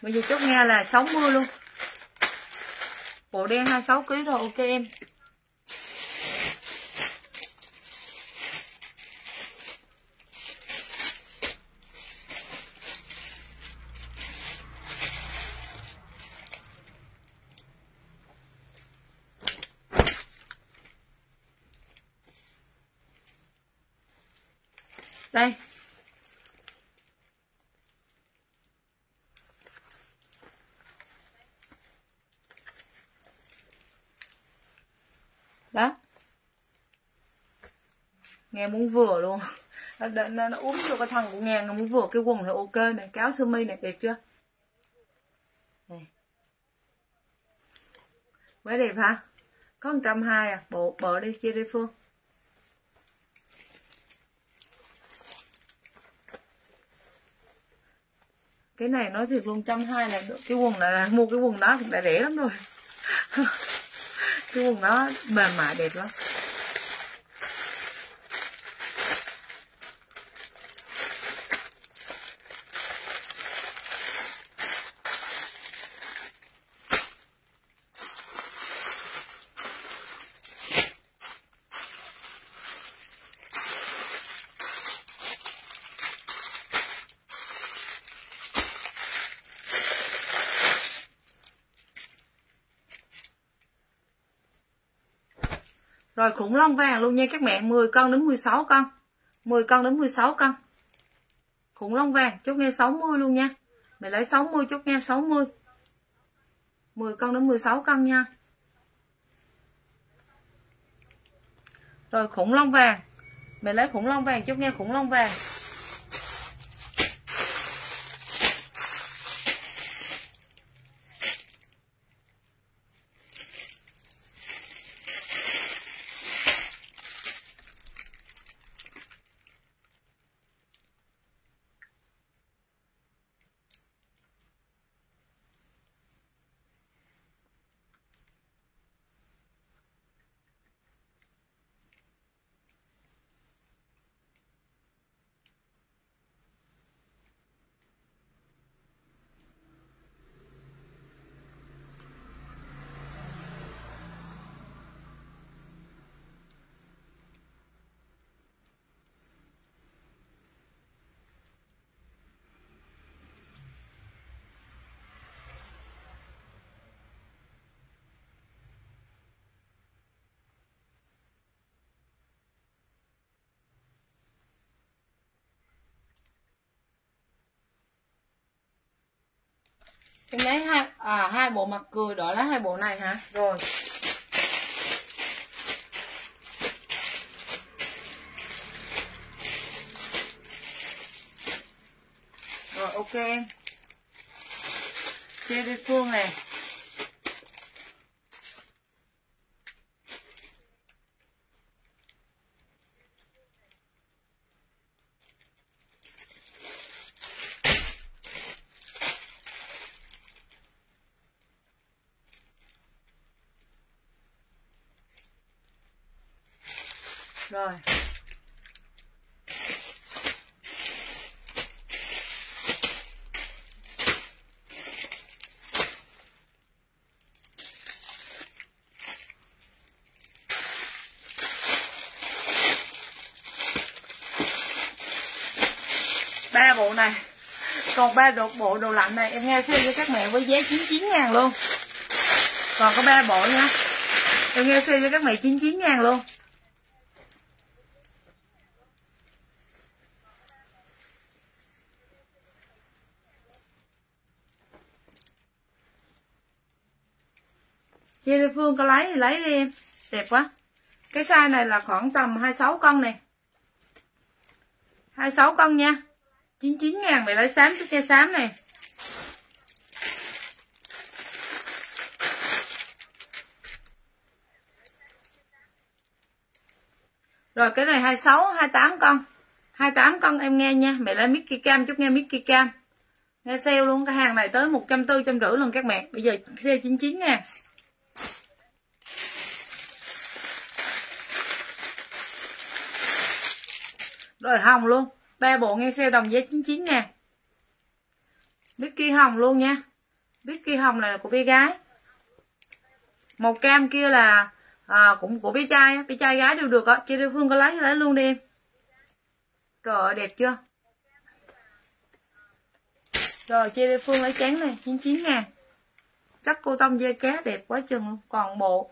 bây giờ chút nghe là 60 luôn bộ đen 26 kg thôi ok em. Đây đó nghe muốn vừa luôn. Nó, nó, nó uống cho cái thân của nghe nó muốn vừa cái quần thì ok này cáo sơ mi này đẹp chưa? Này. Quá đẹp ha có 120 à? Bộ bộ đi chia đi phương. Cái này nói thiệt luôn trăm hai là cái quần này là mua cái quần đó cũng đã rẻ lắm rồi. Cái quần đó mềm mại đẹp lắm. Rồi khủng long vàng luôn nha các mẹ. 10 con đến 16 con. 10 con đến 16 con. Khủng long vàng, chốt nghe 60 luôn nha. Mẹ lấy 60 chốt nghe 60 10 con đến 16 con nha. Rồi khủng long vàng. Mẹ lấy khủng long vàng, chốt nghe khủng long vàng. Em lấy hai à hai bộ mặt cười đó lấy hai bộ này hả? Rồi. Rồi, ok em. Chia đi phương này rồi ba bộ này còn ba bộ bộ đồ lạnh này, em nghe sale cho các mẹ với giá 99 ngàn luôn. Còn có ba bộ nha em nghe sale cho các mẹ 99 ngàn luôn. Chị Lê Phương, có lấy thì lấy đi em. Đẹp quá. Cái size này là khoảng tầm 26 cân này. 26 cân nha. 99 ngàn mày lấy xám cái cây xám này. Rồi, cái này 26 28 con. 28 con em nghe nha. Mẹ lấy Mickey Cam chút nghe Mickey Cam. Nghe sale luôn, cái hàng này tới 140 150 luôn các mẹ. Bây giờ sale 99 nha Rồi, hồng luôn ba bộ nghe sale đồng giá 99 ngàn kia hồng luôn nha. Bicky hồng là của bé gái. Màu cam kia là à, cũng của bé trai bé trai gái đều được á. Chị Lê Phương có lấy lấy luôn đi em. Trời ơi đẹp chưa? Rồi chị Lê Phương lấy trắng này 99 ngàn Chắc cô tông dây cá đẹp quá chừng luôn Còn bộ.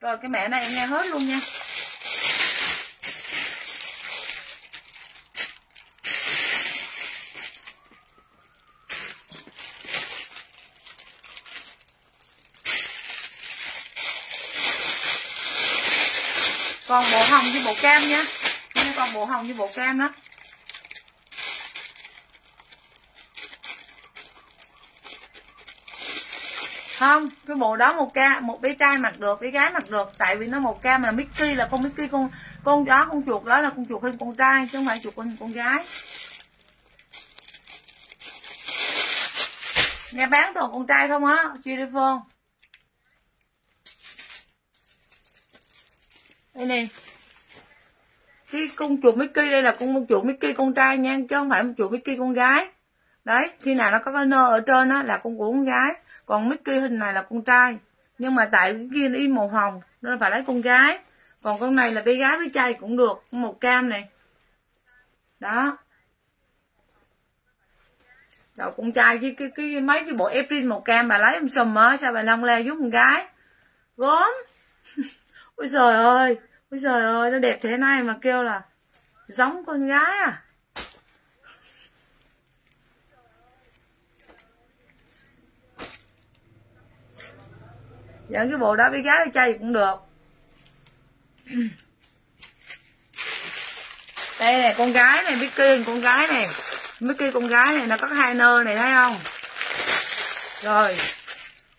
Rồi cái mẹ này em nghe hết luôn nha còn bộ hồng với bộ cam nha nha còn bộ hồng như bộ cam đó không, cái bộ đó một ca, một bé trai mặc được, bé gái mặc được. Tại vì nó một ca mà, Mickey là con Mickey, con con chó, con chuột đó là con chuột hơn con trai, chứ không phải chuột hơn con gái. Nghe bán toàn con trai không á chị đi phương? Đây nè cái con chuột Mickey đây là con chuột Mickey con trai nha, chứ không phải một chuột Mickey con gái. Đấy, khi nào nó có cái nơ ở trên đó là con của con gái. Còn Mickey hình này là con trai. Nhưng mà tại cái kia nó in màu hồng nên phải lấy con gái. Còn con này là bé gái với trai cũng được màu cam này. Đó. Rồi con trai cái cái cái mấy cái bộ April màu cam bà lấy em sùm á, sao bà long le giúp con gái. Gốm. Ôi trời ơi ôi trời ơi, nó đẹp thế này mà kêu là giống con gái à? Dẫn cái bộ đó với gái với trai cũng được. Đây này, con gái này, Mickey kia con gái này. Mickey kia con gái này, nó có hai nơ này, thấy không? Rồi.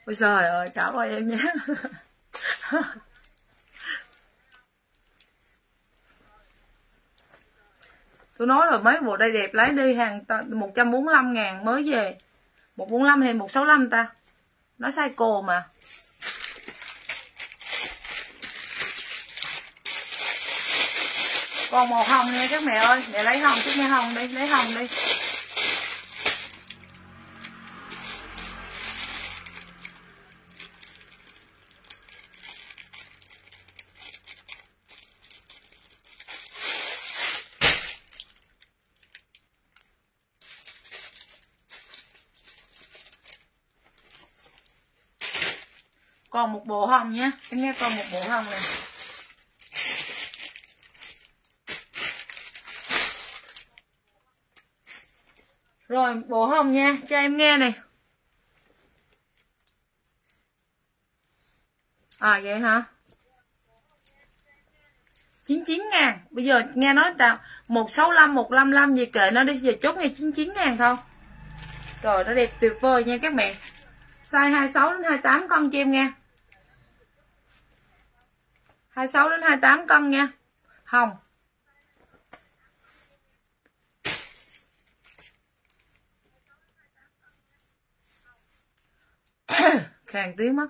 Ôi trời ơi cháu ơi em nhé. tôi nói rồi, mấy bộ đây đẹp lấy đi hàng 145 ngàn mới về. 145 hay 165 ta. Nó sai cô mà. Còn màu hồng nha các mẹ ơi, mẹ lấy hồng chút nha hồng đi, lấy hồng đi còn một bộ hồng nhé em nghe còn một bộ hồng này. Rồi bộ hồng nha cho em nghe này. À vậy hả? 99 ngàn. Bây giờ nghe nói tao 165, 155 gì kệ nó đi. Giờ chốt nghe 99 ngàn thôi. Rồi nó đẹp tuyệt vời nha các mẹ. Size 26 đến 28 con cho em nghe. 26 đến 28 cân nha. Hồng. Khàn tiếng mất.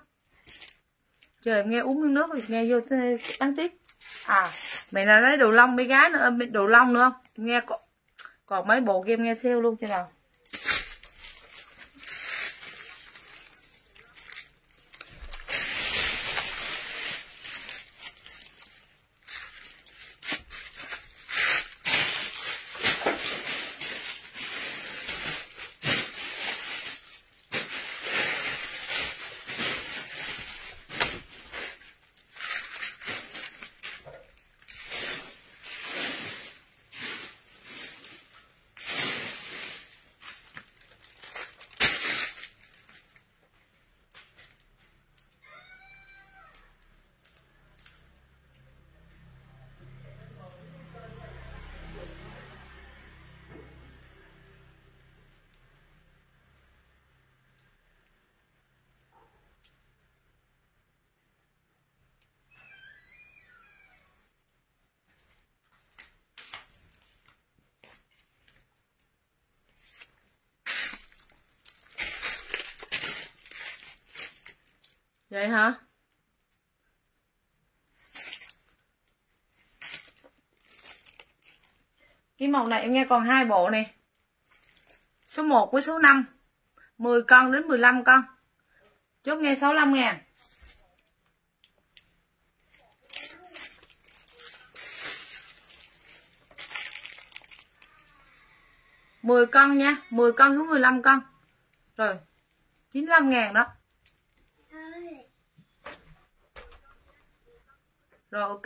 Trời em nghe uống miếng nước rồi nghe vô ăn tiếp à mày là lấy đồ lông mấy gái nữa ờ, đồ lông nữa không? Nghe còn, còn mấy bộ game nghe sale luôn cho nào. Vậy hả? Cái màu này em nghe còn hai bộ này số 1 với số 5 10 con đến 15 con. Chốt nghe 65 ngàn. mười con nha, mười con xuống mười lăm con. Rồi, chín mươi lăm ngàn đó. Rồi, ok.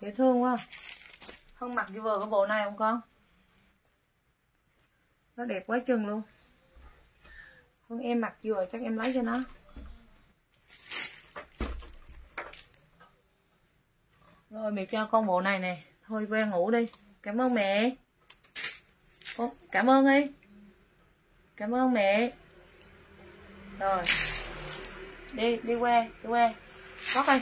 Dễ thương quá. Không mặc vừa cái bộ này không con? Nó đẹp quá chừng luôn. Không, em mặc vừa, chắc em lấy cho nó. Rồi, mẹ cho con bộ này nè. Thôi que ngủ đi. Cảm ơn mẹ. Con cảm ơn đi cảm ơn mẹ. Rồi. Đi đi qua đi qua. Có đi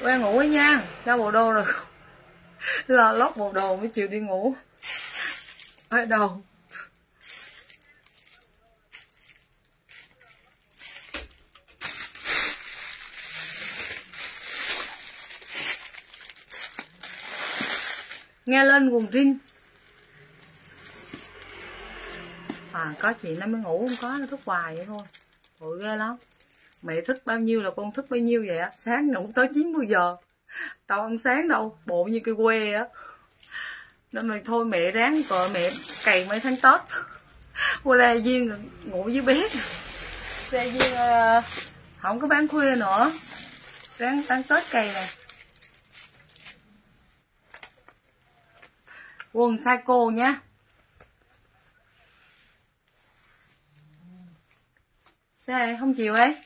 qua ngủ ấy nha. Cho bộ đồ rồi. Là lót bộ đồ mới chịu đi ngủ. Ở đầu. Nghe lên quần rin à có chuyện nó mới ngủ không có, nó thức hoài vậy thôi. Tội ghê lắm. Mẹ thức bao nhiêu là con thức bao nhiêu vậy á? Sáng ngủ tới 90 giờ. Đâu ăn sáng đâu, bộ như cây que á. Nên mình thôi mẹ ráng cờ mẹ cày mấy tháng tết. Qua la duyên ngủ với bé la duyên ờ, không có bán khuya nữa. Ráng, bán tết cày này. Quần cô nhé sao không chịu ấy.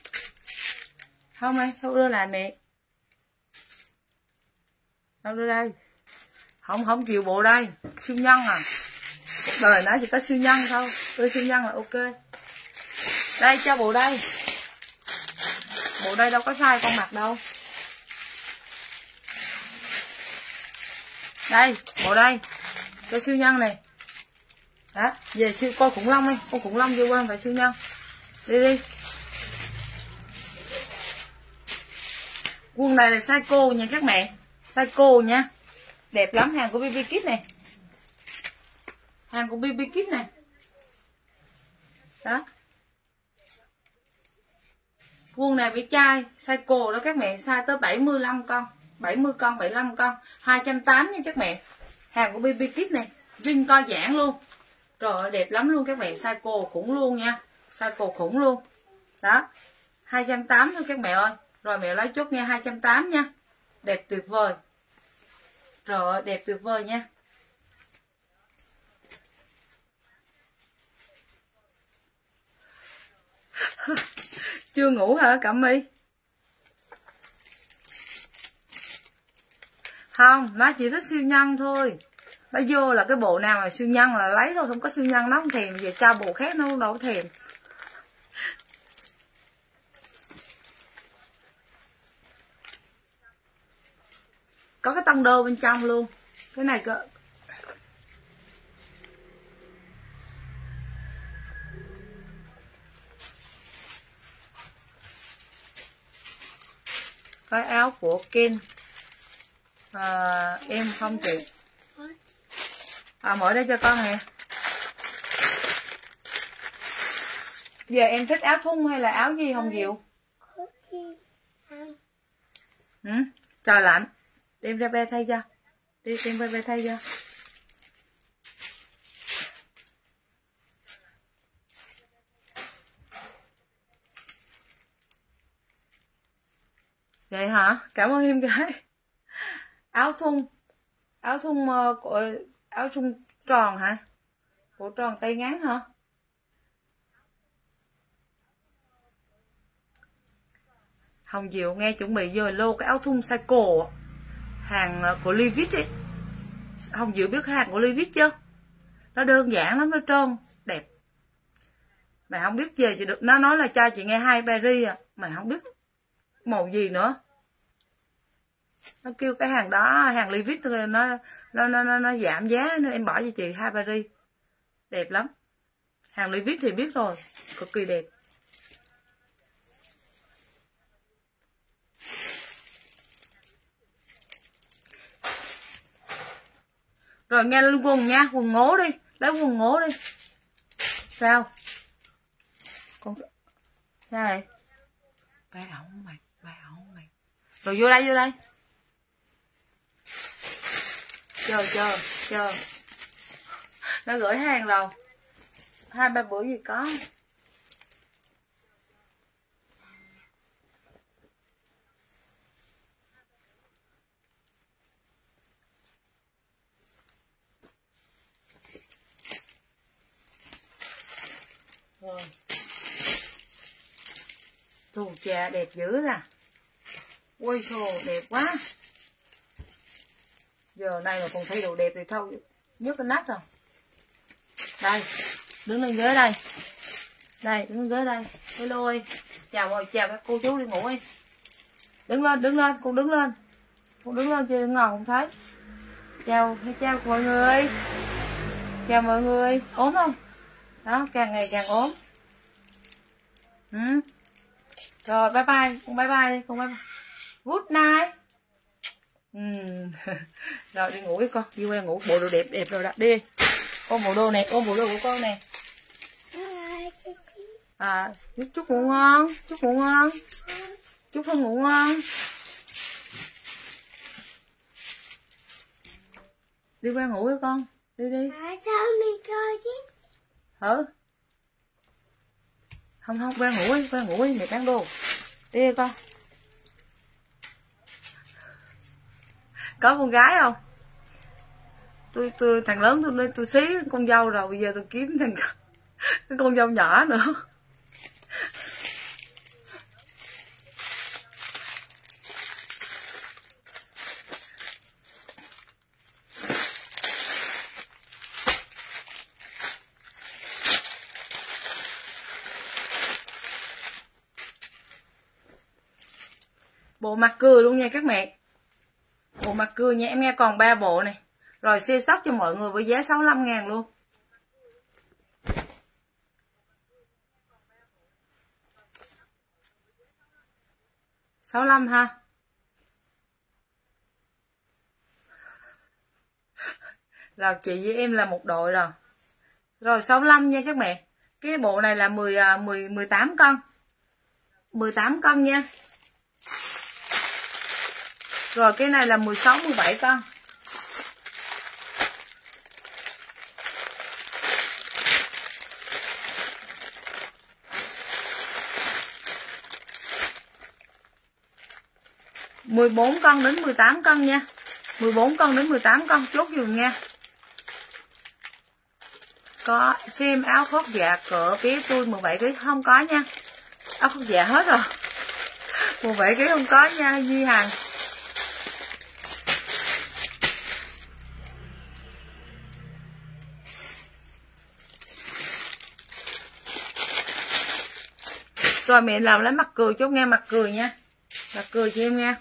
Không ấy sao đưa lại mẹ. Đâu đưa đây. Không không chịu bộ đây. Siêu nhân à. Cuộc đời nó chỉ có siêu nhân thôi. Tôi siêu nhân là ok. Đây, cho bộ đây. Bộ đây đâu có sai con mặt đâu. Đây, bộ đây cho siêu nhân này. Đó, về siêu, coi khủng long đi. Con khủng long vô quan phải siêu nhân. Đi đi. Quân này là size cô nha các mẹ. Size cô nha. Đẹp lắm, hàng của BB kit này. Hàng của BB kit này. Đó. Vuông này bị chai size cô đó các mẹ. Size tới 75 con. 70 con 75 con. 280 nha các mẹ hàng của BB Kids này rinh co giãn luôn. Trời đẹp lắm luôn, các mẹ size cô khủng luôn nha. Size cô khủng luôn. Đó. 280 thôi các mẹ ơi. Rồi mẹ lấy chốt nha 280 nha. Đẹp tuyệt vời. Rồi đẹp tuyệt vời nha. Chưa ngủ hả, cẩm my? Không, nó chỉ thích siêu nhân thôi. Nó vô là cái bộ nào mà siêu nhân là lấy thôi, không có siêu nhân nó không thèm. Về cho bộ khác nó đâu có thèm. Có cái tăng đô bên trong luôn. Cái này cơ. Cái áo của Ken à, em không chị à mở đây cho con nè. Giờ em thích áo thun hay là áo gì hồng diệu? Ừ? trời lạnh. Đem ra be thay cho. Đi đem ra be thay cho. Vậy hả? Cảm ơn em gái áo thun. Áo thun ờ, của, áo thun tròn hả? Cổ tròn tay ngắn hả? Hồng Diệu nghe chuẩn bị dời lô cái áo thun size cổ hàng ờ, của Levi's ấy. Hồng Diệu biết hàng của Levi's chưa nó đơn giản lắm, nó trơn, đẹp. Mày không biết về chị được, nó nói là cha chị nghe hai berry à. Mày không biết màu gì nữa nó kêu cái hàng đó hàng Levi's nó nó nó nó, nó giảm giá nên em bỏ cho chị hai Paris đẹp lắm. Hàng Levi's thì biết rồi cực kỳ đẹp. Rồi nghe quần nha quần ngố đi lấy quần ngố đi. Sao? Con sao vậy? Ba ổng mày ba ổng mày. Rồi vô đây vô đây chờ chờ chờ. Nó gửi hàng rồi. Hai, ba bữa gì có? Rồi. Thù trà đẹp dữ à. nè quay thù, đẹp quá giờ này mà còn thay đồ đẹp thì thôi, nhấc cái nát rồi. Đây, đứng lên ghế đây. Đây, đứng lên ghế đây. Hello ơi, chào rồi chào các cô chú đi ngủ đi. Đứng lên đứng lên, con đứng lên. Con đứng lên chưa đứng ngồi không thấy. Chào hay chào mọi người. Chào mọi người, ốm không? Đó, càng ngày càng ốm. Ừ. rồi, bye bye, con bye bye đi con bye bye. Good night ừ. rồi, đi ngủ với con. Đi qua ngủ. Bộ đồ đẹp đẹp rồi đặt đi. Ôm bộ đồ này ôm bộ đồ của con này à chúc ngủ ngon. Chúc ngủ ngon. Chúc không ngủ ngon. Đi qua ngủ với con. Đi đi. Sao chơi chứ không không, qua ngủ đi, qua ngủ đi, mẹ bán đồ. Đi con. Có con gái không? Tôi tôi, thằng lớn tôi nói, tôi xí con dâu rồi, bây giờ tôi kiếm thằng cái con dâu nhỏ nữa. Bộ mặt cười luôn nha các mẹ bộ mặt cười nha, em nghe còn ba bộ này. Rồi siêu sóc cho mọi người với giá 65 ngàn luôn. sáu mươi ha. Rồi chị với em là một đội rồi. Rồi 65 nha các mẹ. Cái bộ này là 10 10 18 cân 18 cân nha rồi, cái này là 16 17 con. mười bốn con đến mười tám con nha. Mười bốn con đến mười tám con, chốt dùm nha. Có xem áo khoác dạ cỡ bé tôi 17 kg không có nha. Áo khoác dạ hết rồi. 17 kg không có nha, Duy Hằng. rồi, mẹ làm lấy mặt cười cho nghe, mặt cười nha. Mặt cười cho em nghe.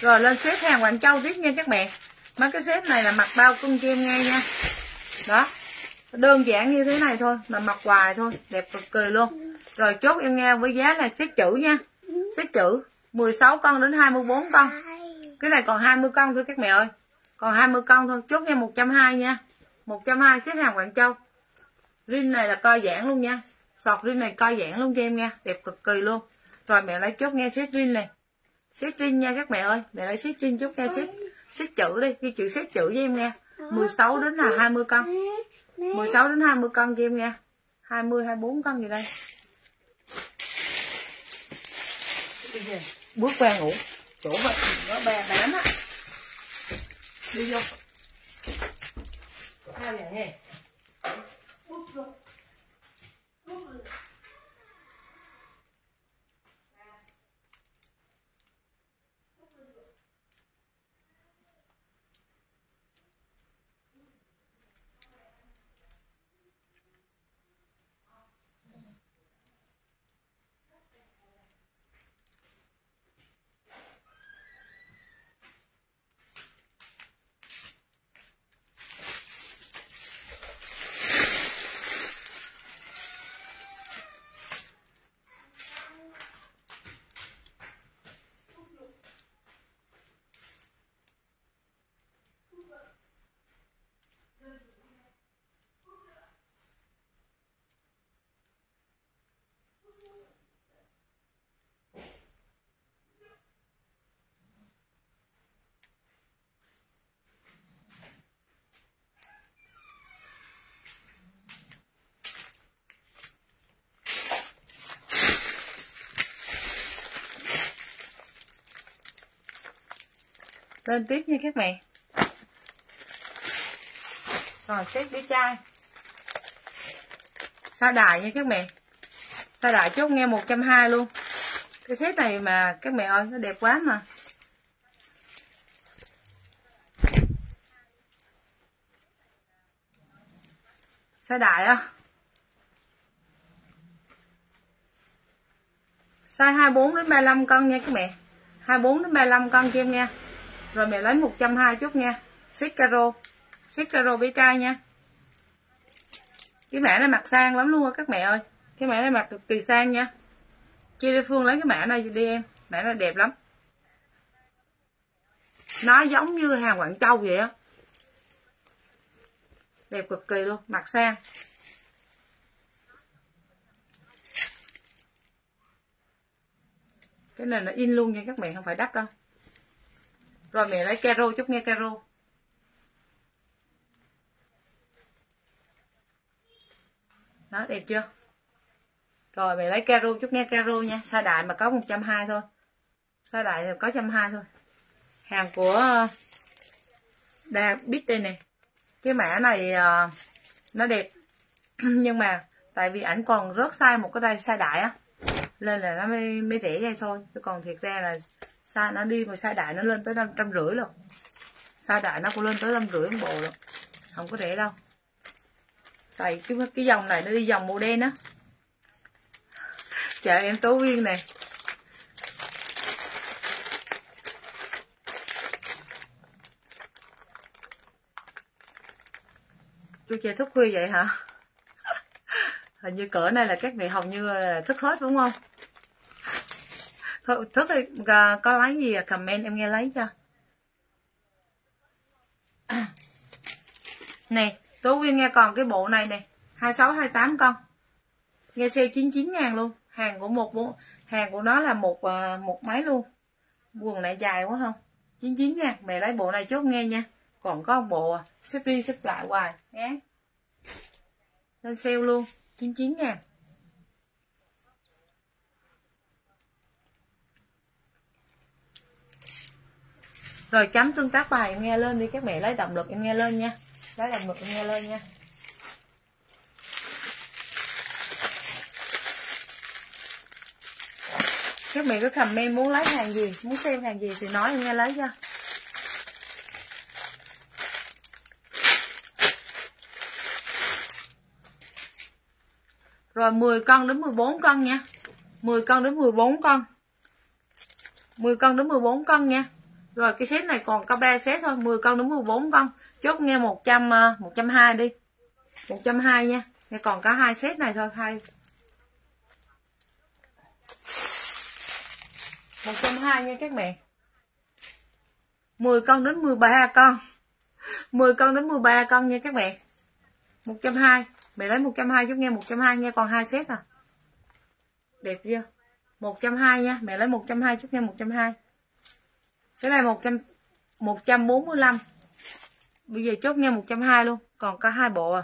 Rồi, lên xếp hàng quảng châu tiếp nha các mẹ mấy cái xếp này là mặt bao cưng cho em nghe nha. Đó. Đơn giản như thế này thôi, mà mặc hoài thôi. Đẹp cực kỳ luôn. Rồi, chốt em nghe với giá là xếp chữ nha. Xếp chữ 16 con đến 24 con. Cái này còn 20 con thôi các mẹ ơi. Còn 20 con thôi, chốt em 120 nha. 120 xếp hàng Quảng Châu. Rin này là co giãn luôn nha. Sọt rin này co giãn luôn cho em nha. Đẹp cực kỳ luôn. Rồi mẹ lấy chốt nghe xếp rin này. Xếp rin nha các mẹ ơi. Mẹ lấy xếp rin chốt nghe xếp. Xếp chữ đi, ghi chữ xếp chữ với em nha. 16 đến là 20 con. 16 đến 20 con cho em nha. 20 24 con gì đây? Bước qua ngủ. Chỗ vậy nó bè bán á. Đi vô sao vậy hề lên tiếp nha các mẹ. Rồi, xếp đĩa chai. Sa đài nha các mẹ. Sa đài chốt nghe 120 luôn. Cái xếp này mà các mẹ ơi, nó đẹp quá mà. Sa đài á. Size 24 đến 35 con nha các mẹ. 24 đến 35 con cho em nha rồi mẹ lấy 120 chút nha. Xích caro xích caro bé trai nha. Cái mã này mặc sang lắm luôn á, các mẹ ơi. Cái mã này mặc cực kỳ sang nha. Chia đi phương lấy cái mã này đi em. Mã này đẹp lắm. Nó giống như hàng quảng châu vậy á. Đẹp cực kỳ luôn, mặc sang. Cái này nó in luôn nha các mẹ, không phải đắp đâu rồi mẹ lấy caro chút nghe caro. Đó, đẹp chưa? Rồi mẹ lấy caro chút nghe caro nha. Sa đại mà có 120 thôi. Sa đại thì có 120 thôi. Hàng của ờ, đa bít đây này cái mã này ờ, nó đẹp. Nhưng mà tại vì ảnh còn rớt sai một cái đây sai đại á, nên là nó mới mới rẻ vậy thôi. Chứ còn thiệt ra là xa nó đi mà xa đại nó lên tới năm trăm rưỡi luôn. Xa đại nó cũng lên tới năm rưỡi một bộ luôn. Không có rẻ đâu. Tại cái cái dòng này nó đi dòng màu đen á. Chợ em tố viên này chú chơi thức khuya vậy hả? Hình như cỡ này là các mẹ hầu như là thức hết đúng không? Thức có lấy gì à? comment em nghe lấy cho. Nè Tố Quyên nghe còn cái bộ này nè. 26 28 con. Nghe sale 99 ngàn luôn. Hàng của một bộ, hàng của nó là một à, một máy luôn. Quần này dài quá không? 99 ngàn. Mẹ lấy bộ này chốt nghe nha. Còn có một bộ à, xếp đi xếp lại hoài nhé. Lên sale luôn 99 ngàn. Rồi chấm tương tác bài em nghe lên đi, các mẹ lấy động lực em nghe lên nha. Lấy động lực em nghe lên nha. Các mẹ cứ comment muốn lấy hàng gì, muốn xem hàng gì thì nói em nghe lấy cho. Rồi 10 con đến 14 con nha. 10 con đến 14 con. 10 con đến 14 con nha rồi, cái set này còn có 3 set thôi 10 con đến 14 con. Chốt nghe 100 120 à, đi. 120 nha. Nghe còn có hai set này thôi thay 120 nha các mẹ. 10 con đến 13 con. 10 con đến 13 con nha các mẹ. 120 mẹ lấy 120 chút nghe 120 nha còn hai set à. Đẹp chưa? 120 nha. Mẹ lấy 120 chút nghe 120 cái này 100 145 bây giờ chốt nha 120 luôn, còn có hai bộ à.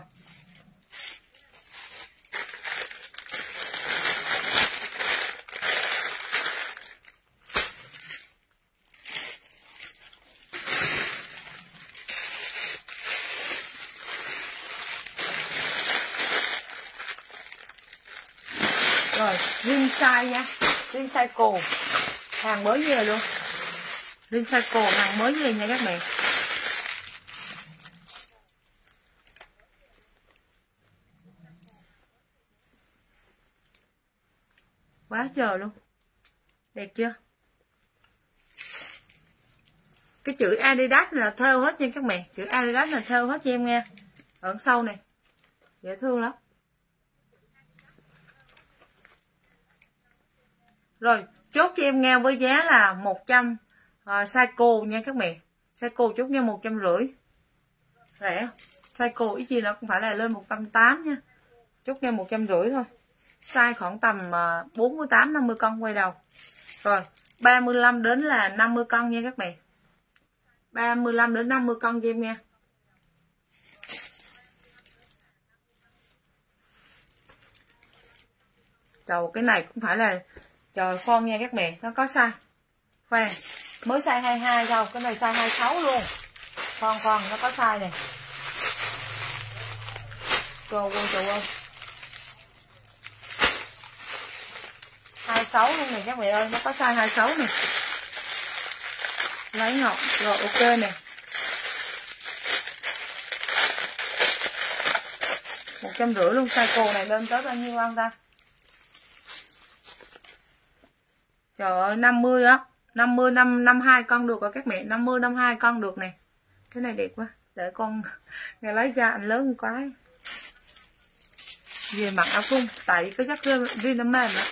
Rồi, riêng size nha, riêng size cổ hàng mới về luôn. Linh size cổ hàng mới về nha các bạn. Quá trời luôn. Đẹp chưa? Cái chữ Adidas là theo hết nha các bạn. Chữ Adidas là theo hết cho em nghe. Ở sau này. Dễ thương lắm. Rồi, chốt cho em nghe với giá là 100 Ờ, uh, size nha các mẹ. Size cô chốt nha 150. Rẻ. Size cô ít gì nó cũng phải là lên 180 nha. Chốt nha 150 thôi. Size khoảng tầm ờ, 48 50 con quay đầu. Rồi, 35 đến là 50 con nha các mẹ. 35 đến 50 con cho em nha. Trời cái này cũng phải là Trời con nha các mẹ, nó có size. Khoan, mới size 22 đâu, cái này size 26 luôn. Con con nó có size này. Trời ơi trời ơi. 26 luôn này các mẹ ơi, nó có size 26 này. Lấy ngọc, rồi ok nè. một trăm rưỡi luôn size cô này lên tới bao nhiêu ăn ta Trời ơi 50 á 50 năm 52 con được rồi các mẹ 50 52 con được nè. Cái này đẹp quá, Để con nghe lấy ra anh lớn quá. Ấy. Về mặc áo thun Tại cái chất riêng nó mềm á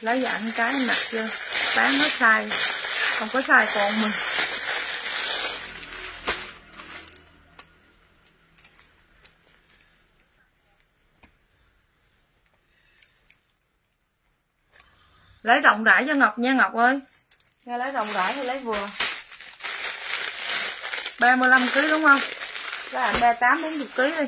Lấy ra anh cái mặc chưa? Bán hết sai, Không có sai con mình. Lấy rộng rãi cho Ngọc nha, Ngọc ơi nghe lấy rộng rãi thì lấy vừa. 35 kg đúng không? Các bạn 38 40 kg đi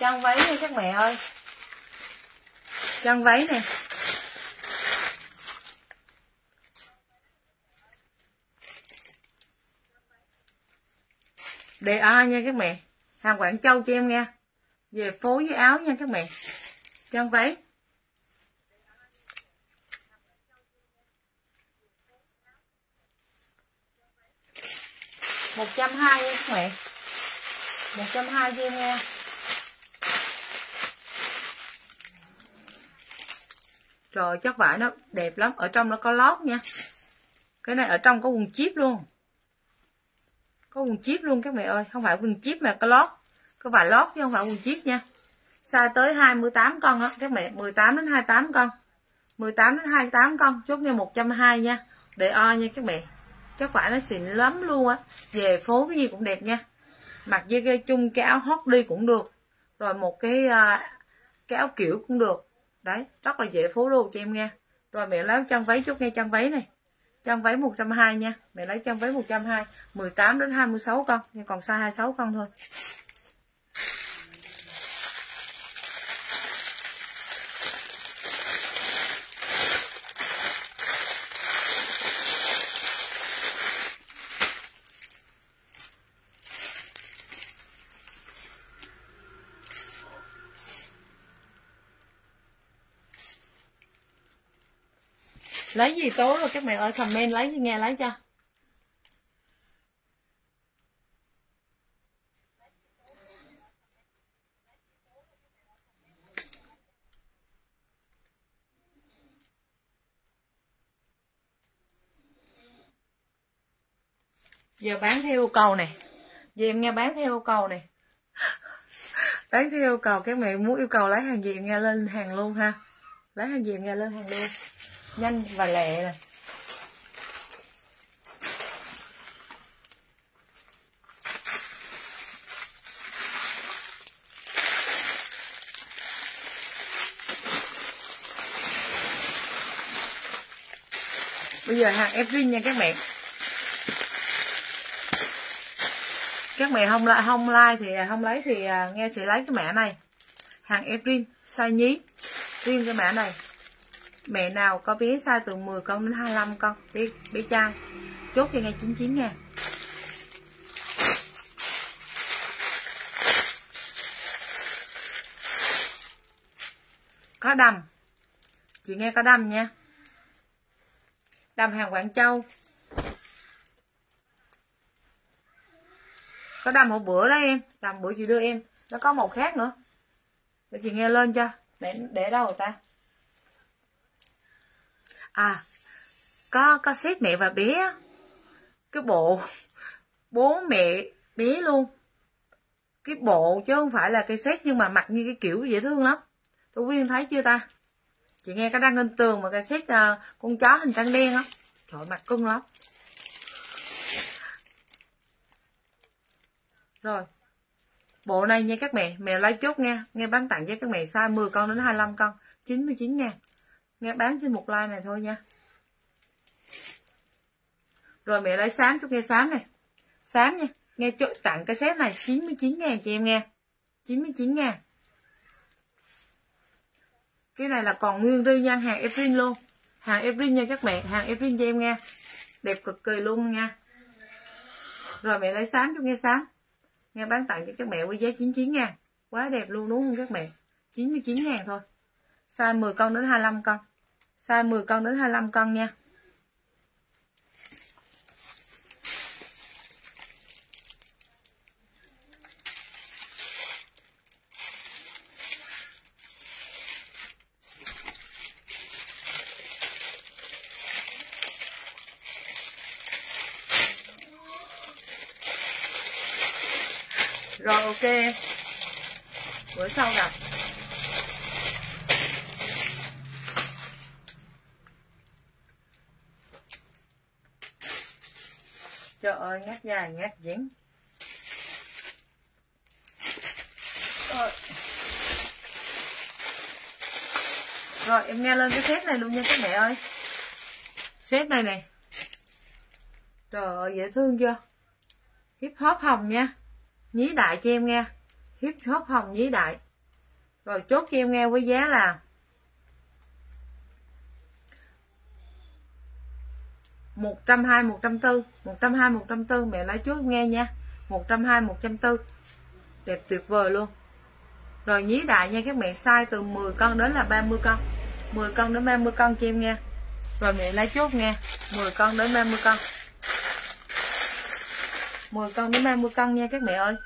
chân váy nha các mẹ ơi. Chân váy nè. Đề A nha các mẹ? Hàng Quảng Châu cho em nghe. về phối với áo nha các mẹ. Chân váy. Một trăm hai nha các mẹ. Một trăm hai cho em nghe. Rồi chất vải nó đẹp lắm. Ở trong nó có lót nha. Cái này ở trong có quần chip luôn. Có quần chip luôn các mẹ ơi. Không phải quần chip mà có lót. Có vải lót chứ không phải quần chip nha. Size tới 28 con á. Các mẹ 18 đến 28 con. 18 đến 28 con. Chốt nha 120 nha. Để o nha các mẹ. Chất vải nó xịn lắm luôn á. Về phố cái gì cũng đẹp nha. Mặc với cái chung cái áo hot đi cũng được. Rồi một cái uh, cái áo kiểu cũng được đấy, rất là dễ phối đồ cho em nghe. Rồi mẹ lấy chân váy chút nghe chân váy này. Chân váy 120 nha. Mẹ lấy chân váy 120 18 đến 26 con nhưng còn size 26 con thôi. Lấy gì tối rồi các mẹ ơi, comment lấy gì nghe lấy cho. Giờ bán theo yêu cầu này. Giờ em nghe bán theo yêu cầu này. Bán theo yêu cầu, các mẹ muốn yêu cầu lấy hàng gì em nghe lên hàng luôn ha. Lấy hàng gì em nghe lên hàng luôn nhanh và lẹ này. Bây giờ hàng riêng nha các mẹ. Các mẹ không lại không like thì à, không lấy thì à, nghe sẽ lấy cái mã này. Hàng Efrin size nhí. Riêng cái mã này mẹ nào có bé size từ 10 con đến 25 con? Bé, bé trai chốt cho ngay 99 ngàn có đầm. Chị nghe có đầm nha. Đầm hàng Quảng Châu. Có đầm một bữa đó em. Đầm bữa chị đưa em. Nó có màu khác nữa. Để chị nghe lên cho. Để để đâu rồi ta? À có có xét mẹ và bé cái bộ bố mẹ bé luôn. Cái bộ chứ không phải là cái xét nhưng mà mặc như cái kiểu dễ thương lắm. Tôi viên thấy chưa ta? Chị nghe cái đăng lên tường mà cái xét uh, ờ, con chó hình trăng đen á. Trời mặt cưng lắm. Rồi bộ này nha các mẹ mẹ lấy chốt nha. Nghe bán tặng cho các mẹ size 10 con đến 25 con. 99 ngàn nghe bán trên một like này thôi nha. Rồi mẹ lấy sáng cho nghe sáng này. Sáng nha nghe chỗ tặng cái set này 99 ngàn chị em nghe. 99 ngàn. Cái này là còn nguyên ri nha hàng Efrin luôn. Hàng Efrin nha các mẹ hàng Efrin cho em nghe. Đẹp cực kỳ luôn nha. Rồi mẹ lấy sáng cho nghe sáng, nghe bán tặng cho các mẹ với giá 99 ngàn. Quá đẹp luôn đúng không các mẹ? 99 ngàn thôi. Size 10 con đến 25 con size 10 con đến 25 con nha rồi ok bữa sau gặp ơi ngắt dài, ngắt dính. Rồi. rồi, em nghe lên cái xếp này luôn nha các mẹ ơi. Xếp này này trời ơi, dễ thương chưa? Hip hop hồng nha. Nhí đại cho em nghe. Hip hop hồng nhí đại. Rồi, chốt cho em nghe với giá là 120 140 120 140 mẹ lấy trước nghe nha. 120 140 đẹp tuyệt vời luôn. Rồi nhí đại nha, các mẹ sai từ 10 con đến là 30 con. 10 con đến 30 cân cho em nghe. Rồi mẹ lấy chốt nghe 10 con đến 30 con. 10 con đến 30 con nha các mẹ ơi.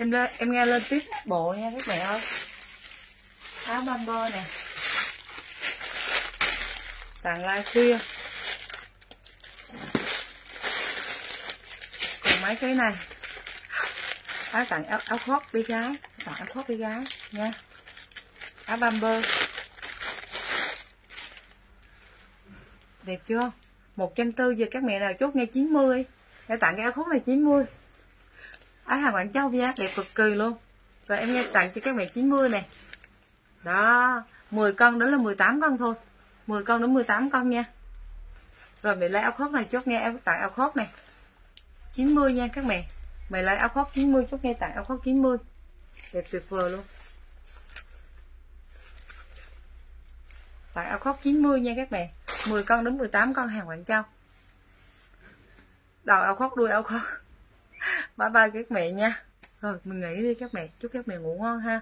Em lên em nghe lên tiếp. Bộ nha các mẹ ơi. Áo bumper nè. Tặng like khuya. Còn mấy cái này? Áo tặng áo, áo khoác bé gái. Tặng áo khoác bé gái nha. Áo bumper đẹp chưa? Một trăm tư giờ các mẹ nào chốt nghe 90 để tặng cái áo khoác này 90 ở hàng quảng châu giá đẹp cực kỳ luôn. Rồi em nghe tặng cho các mẹ 90 này đó 10 con đó là 18 con thôi. 10 con đến 18 con nha. Rồi mẹ lấy áo khoác này chốt nghe, em tặng áo khoác này. 90 nha các mẹ. Mẹ lấy áo khoác 90 chốt nghe tặng áo khoác 90 đẹp tuyệt vời luôn. Tặng áo khoác 90 nha các mẹ. 10 con đến 18 con hàng Quảng Châu đầu áo khoác, đuôi áo khoác bye bye các mẹ nha. Rồi, mình nghỉ đi các mẹ. Chúc các mẹ ngủ ngon ha.